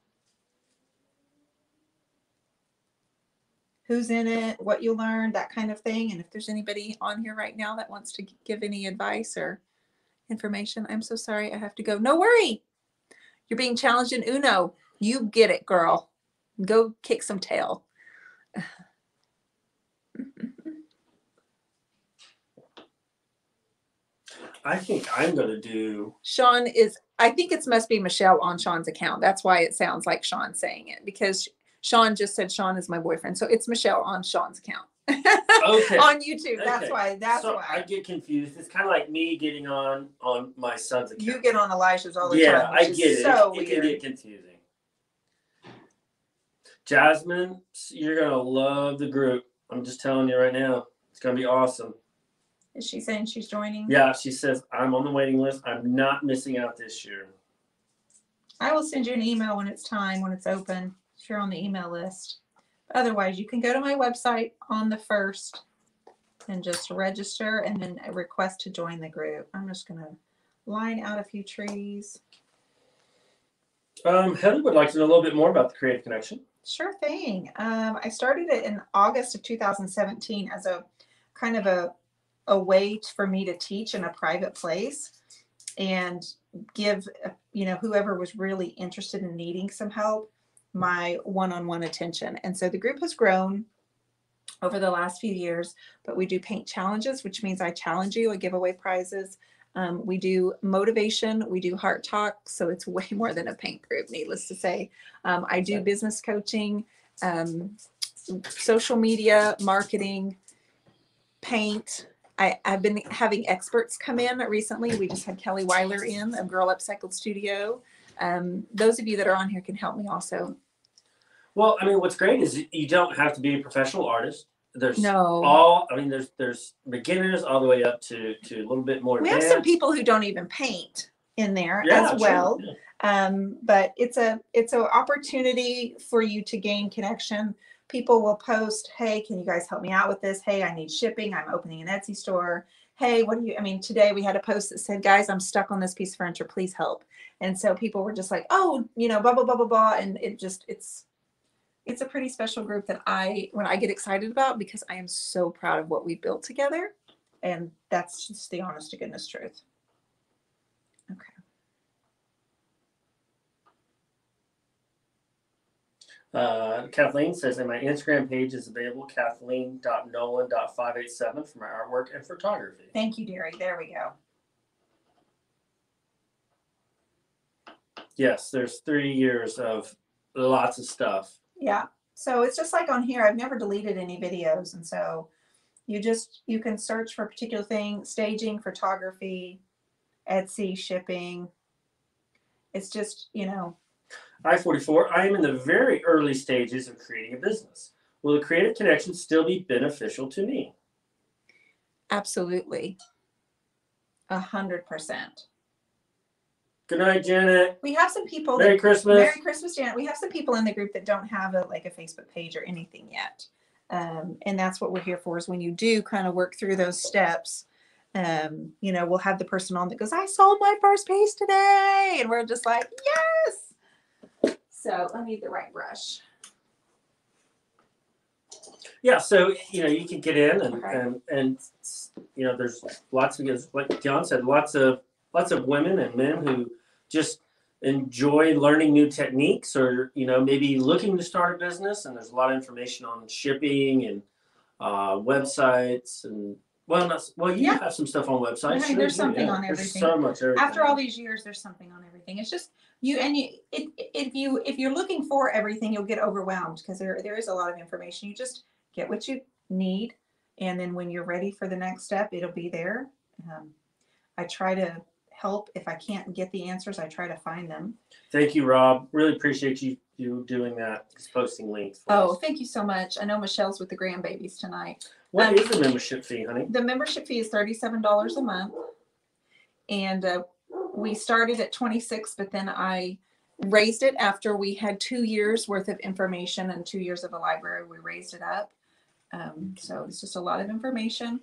Who's in it, what you learned, that kind of thing. And if there's anybody on here right now that wants to give any advice or information, I'm so sorry I have to go. No worry. You're being challenged in Uno. You get it, girl. Go kick some tail. I think I'm gonna do. Sean is, I think it must be Michelle on Sean's account. That's why it sounds like Sean saying it because Sean just said Sean is my boyfriend. So it's Michelle on Sean's account Okay. on YouTube. That's Okay. why. That's so I get confused. It's kind of like me getting on on my son's account. You get on Elijah's all the yeah, time. Yeah, I get it. So it, it can get confusing. Jasmine, you're gonna love the group. I'm just telling you right now. It's gonna be awesome. Is she saying she's joining? Yeah, she says I'm on the waiting list. I'm not missing out this year. I will send you an email when it's time, when it's open, if you're on the email list. Otherwise, you can go to my website on the first and just register and then a request to join the group. I'm just gonna line out a few trees. Um, Heather would like to know a little bit more about the Creative Connection. Sure thing. Um, I started it in August of 2017 as a kind of a, a way for me to teach in a private place and give, uh, you know, whoever was really interested in needing some help, my one-on-one attention. And so the group has grown over the last few years, but we do paint challenges, which means I challenge you, I give away prizes. Um, we do motivation, we do heart talk, so it's way more than a paint group, needless to say. Um, I do business coaching, um, social media, marketing, paint. I, I've been having experts come in recently. We just had Kelly Weiler in of Girl Upcycled Studio. Um, those of you that are on here can help me also. Well, I mean, what's great is you don't have to be a professional artist. There's No, all. I mean, there's there's beginners all the way up to to a little bit more. we have some people who don't even paint in there Yeah, as sure, well. yeah. um, but it's a it's an opportunity for you to gain connection people will post hey can you guys help me out with this? Hey i need shipping. I'm opening an etsy store. Hey what do you i mean today we had a post that said guys i'm stuck on this piece of furniture. Please help. And so people were just like oh you know blah blah blah blah blah. And it just it's it's a pretty special group that i when i get excited about because i am so proud of what we built together. And that's just the honest to goodness truth okay Uh, Kathleen says, and my Instagram page is available, kathleen.nolan.587 for my artwork and photography. thank you dearie there we go Yes, there's three years of lots of stuff. Yeah. So it's just like on here, I've never deleted any videos. And so you just, you can search for a particular thing, staging, photography, Etsy, shipping. It's just, you know, I 44, I am in the very early stages of creating a business. Will the creative connection still be beneficial to me? absolutely. A hundred percent. Good night, Janet. We have some people Merry that, Christmas. Merry Christmas, Janet. We have some people in the group that don't have a, like a Facebook page or anything yet. Um, and that's what we're here for is when you do kind of work through those steps, um, you know, we'll have the person on that goes, I sold my first piece today. And we're just like, yes. So I need the right brush. Yeah, so you know you can get in and Okay. and and you know there's lots of like John said, lots of lots of women and men who just enjoy learning new techniques or you know maybe looking to start a business and there's a lot of information on shipping and uh, websites and well not well you Yeah. have some stuff on websites sure there's do, something yeah. on There's everything. so much everything. After all these years, there's something on everything. It's just you and you it, if you if you're looking for everything, you'll get overwhelmed because there there is a lot of information. You just get what you need, and then when you're ready for the next step, it'll be there. Um, I try to help if I can't get the answers. I try to find them. Thank you, Rob. Really appreciate you you doing that. Just posting links. for Oh, us. thank you so much. I know Michelle's with the grandbabies tonight. What is the membership fee, honey? The membership fee is thirty-seven dollars a month. and uh, we started at 26, but then I raised it after we had two years worth of information and two years of a library. We raised it up. Um, so it's just a lot of information.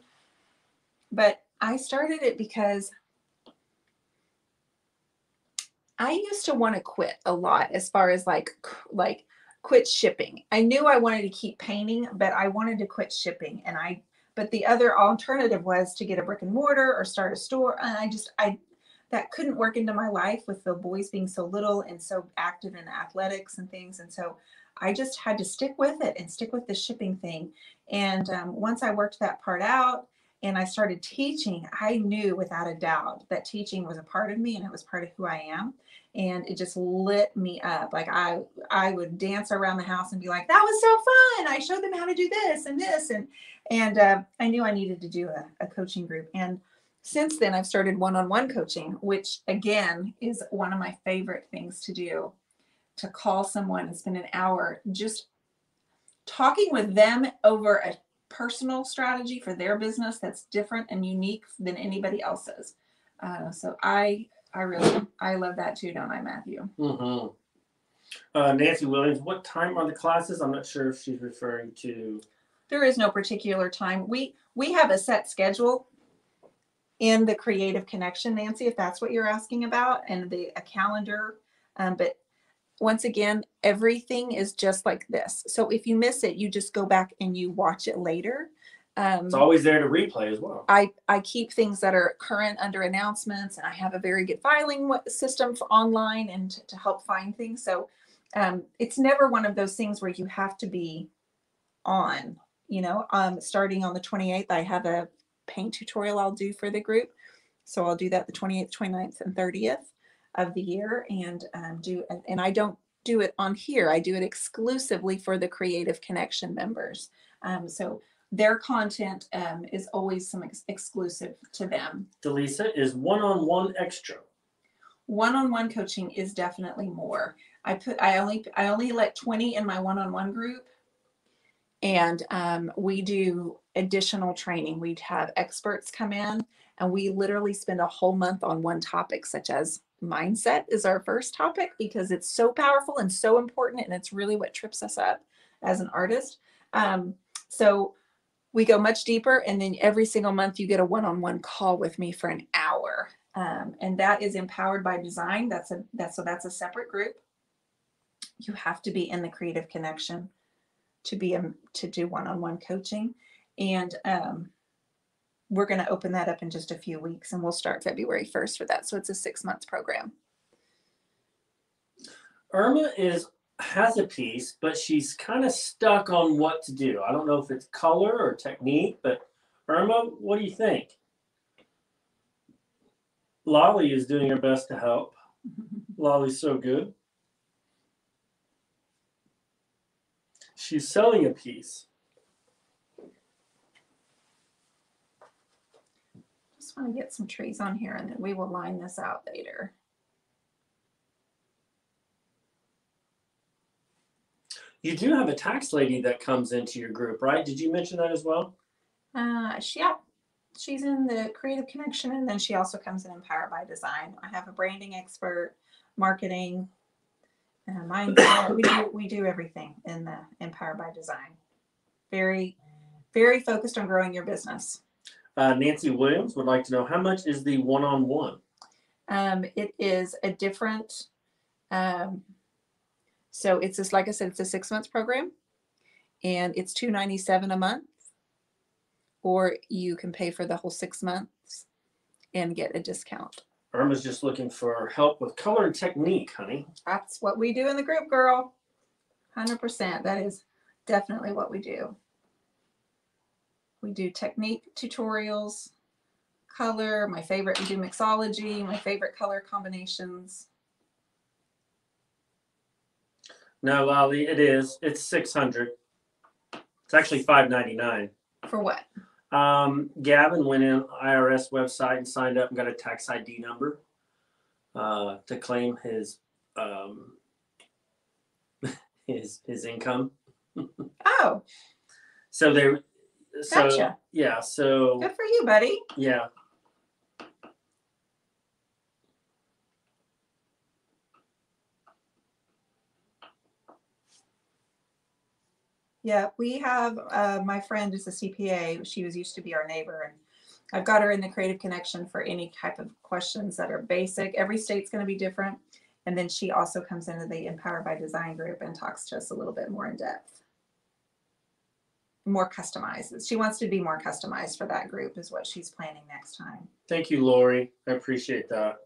But I started it because I used to want to quit a lot as far as like like quit shipping. I knew I wanted to keep painting, but I wanted to quit shipping and I but the other alternative was to get a brick and mortar or start a store and I just I that couldn't work into my life with the boys being so little and so active in athletics and things and so I just had to stick with it and stick with the shipping thing. And um, once I worked that part out and I started teaching, I knew without a doubt that teaching was a part of me and it was part of who I am and it just lit me up like i i would dance around the house and be like that was so fun i showed them how to do this and this and and uh, i knew i needed to do a, a coaching group and since then i've started one-on-one coaching which again is one of my favorite things to do to call someone and spend an hour just talking with them over a personal strategy for their business that's different and unique than anybody else's uh, so i I really, I love that too, don't I, Matthew? Mm-hmm. Uh, Nancy Williams, what time are the classes? I'm not sure if she's referring to. There is no particular time. We we have a set schedule in the creative connection, Nancy, if that's what you're asking about, and the a calendar. Um, but once again, everything is just like this. So if you miss it, you just go back and you watch it later. Um, it's always there to replay as well. I, I keep things that are current under announcements, and I have a very good filing system for online and to, to help find things. So um, it's never one of those things where you have to be on. You know, um, starting on the 28th, I have a paint tutorial I'll do for the group. So I'll do that the 28th, 29th, and 30th of the year, and um, do and I don't do it on here. I do it exclusively for the Creative Connection members. Um, so their content um, is always some ex- exclusive to them. Delisa is one-on-one extra. One-on-one coaching is definitely more. I put I only I only let 20 in my one-on-one group. And um, we do additional training. We'd have experts come in and we literally spend a whole month on one topic, such as mindset is our first topic because it's so powerful and so important. And it's really what trips us up as an artist. Um, so we go much deeper and then every single month you get a one-on-one call with me for an hour um, and that is empowered by design that's a that's so that's a separate group you have to be in the creative connection to be a, to do one-on-one coaching and um, we're going to open that up in just a few weeks and we'll start february 1st for that so it's a six months program irma is has a piece, but she's kind of stuck on what to do. I don't know if it's color or technique, but Irma, what do you think? Lolly is doing her best to help. Lolly's so good. She's selling a piece. Just want to get some trees on here and then we will line this out later. You do have a tax lady that comes into your group, right? Did you mention that as well? Uh, she, yeah, she's in the Creative Connection, and then she also comes in Empowered by Design. I have a branding expert, marketing, uh, mindset. we do we do everything in the Empowered by Design. Very, very focused on growing your business. Uh, Nancy Williams would like to know how much is the one-on-one. Um, it is a different. Um, so it's just like I said, it's a six months program, and it's two ninety seven a month, or you can pay for the whole six months and get a discount. Irma's just looking for help with color and technique, honey. That's what we do in the group, girl. Hundred percent. That is definitely what we do. We do technique tutorials, color. My favorite, we do mixology. My favorite color combinations. No, Lolly, it is. It's six hundred. It's actually five ninety nine. For what? Um, Gavin went in IRS website and signed up and got a tax ID number uh, to claim his um, his his income. oh. So they so Gotcha. yeah, so Good for you, buddy. yeah. Yeah, we have, uh, my friend is a CPA. She was used to be our neighbor and I've got her in the Creative Connection for any type of questions that are basic. Every state's going to be different. And then she also comes into the Empowered by Design group and talks to us a little bit more in depth. More customized. She wants to be more customized for that group is what she's planning next time. Thank you, Lori. I appreciate that.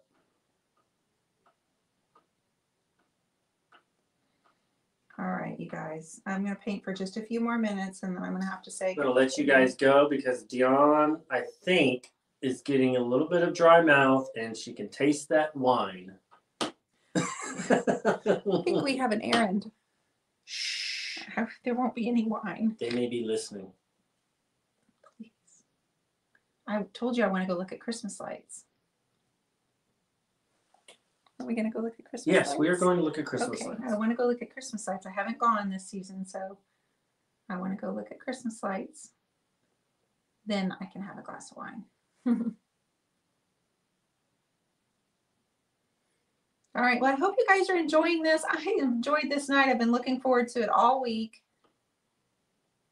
All right, you guys, I'm going to paint for just a few more minutes and then I'm going to have to say I'm gonna let you guys go because Dionne, I think, is getting a little bit of dry mouth and she can taste that wine. I think we have an errand. Shh. There won't be any wine. They may be listening. Please. I told you I want to go look at Christmas lights. Are we going to go look at Christmas lights? Yes, we are going to look at Christmas Okay, lights. I want to go look at Christmas lights. I haven't gone this season, so I want to go look at Christmas lights. Then I can have a glass of wine. All right. Well, I hope you guys are enjoying this. I enjoyed this night. I've been looking forward to it all week.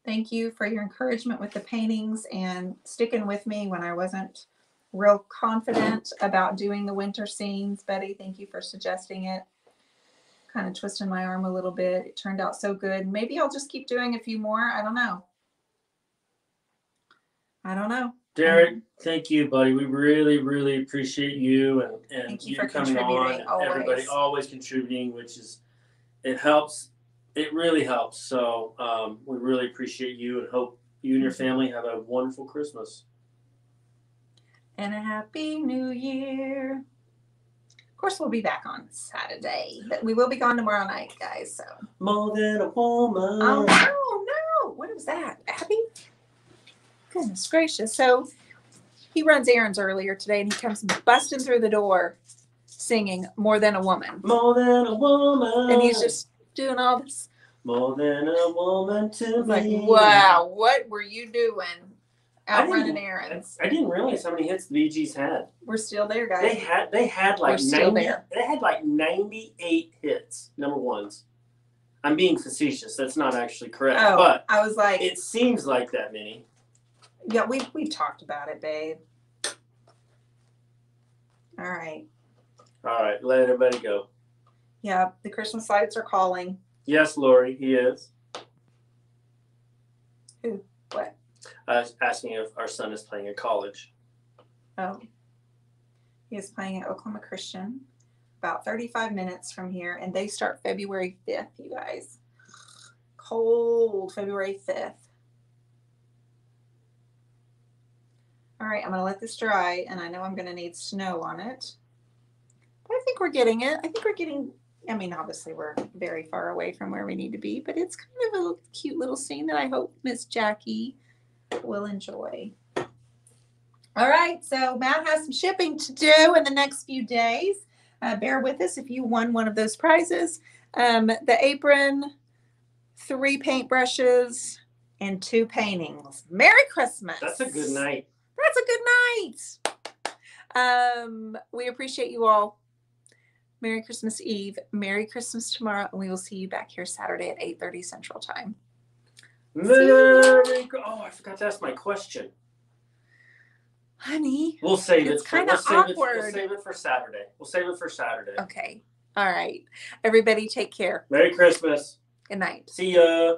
Thank you for your encouragement with the paintings and sticking with me when I wasn't real confident about doing the winter scenes. Betty, thank you for suggesting it. Kind of twisting my arm a little bit. It turned out so good. Maybe I'll just keep doing a few more. I don't know. I don't know. Derek, thank you, buddy. We really, really appreciate you and, and Thank you you coming on. and Everybody always. always contributing, which is it helps. It really helps. So um, we really appreciate you and hope you and your family have a wonderful Christmas. And a happy new year. Of course, we'll be back on Saturday, but we will be gone tomorrow night, guys. So, More than a woman. oh no, no, what was that, Abby? Goodness gracious! So, he runs errands earlier today, and he comes busting through the door, singing "More Than a Woman," More than a woman. and he's just doing all this. more than a woman to was like, wow, what were you doing? Out running errands. I didn't realize how many hits the Bee Gees had. We're still there, guys. They had they had like We're still 90, there. they had like 98 hits, number ones. I'm being facetious. That's not actually correct. Oh, But I was like, it seems like that many. Yeah, we we talked about it, babe. All right. All right, let everybody go. Yeah, the Christmas lights are calling. Yes, Lori, he is. Who? What? I was asking if our son is playing at college. Oh. He is playing at Oklahoma Christian, about 35 minutes from here, and they start February 5th, you guys. Cold February 5th. All right, I'm going to let this dry, and I know I'm going to need snow on it. But I think we're getting it. I think we're getting, I mean, obviously, we're very far away from where we need to be, but it's kind of a cute little scene that I hope Miss Jackie will enjoy. All right, so Matt has some shipping to do in the next few days. Uh, bear with us if you won one of those prizes. Um, the apron, three paintbrushes, and two paintings. Merry Christmas. That's a good night. That's a good night. Um, we appreciate you all. Merry Christmas Eve. Merry Christmas tomorrow, and we will see you back here Saturday at 8:30 Central Time. Merry, oh, I forgot to ask my question. Honey. We'll save It's it. For, kinda we'll save it. We'll save it for Saturday. We'll save it for Saturday. Okay. All right. Everybody take care. Merry Christmas. Good night. See ya.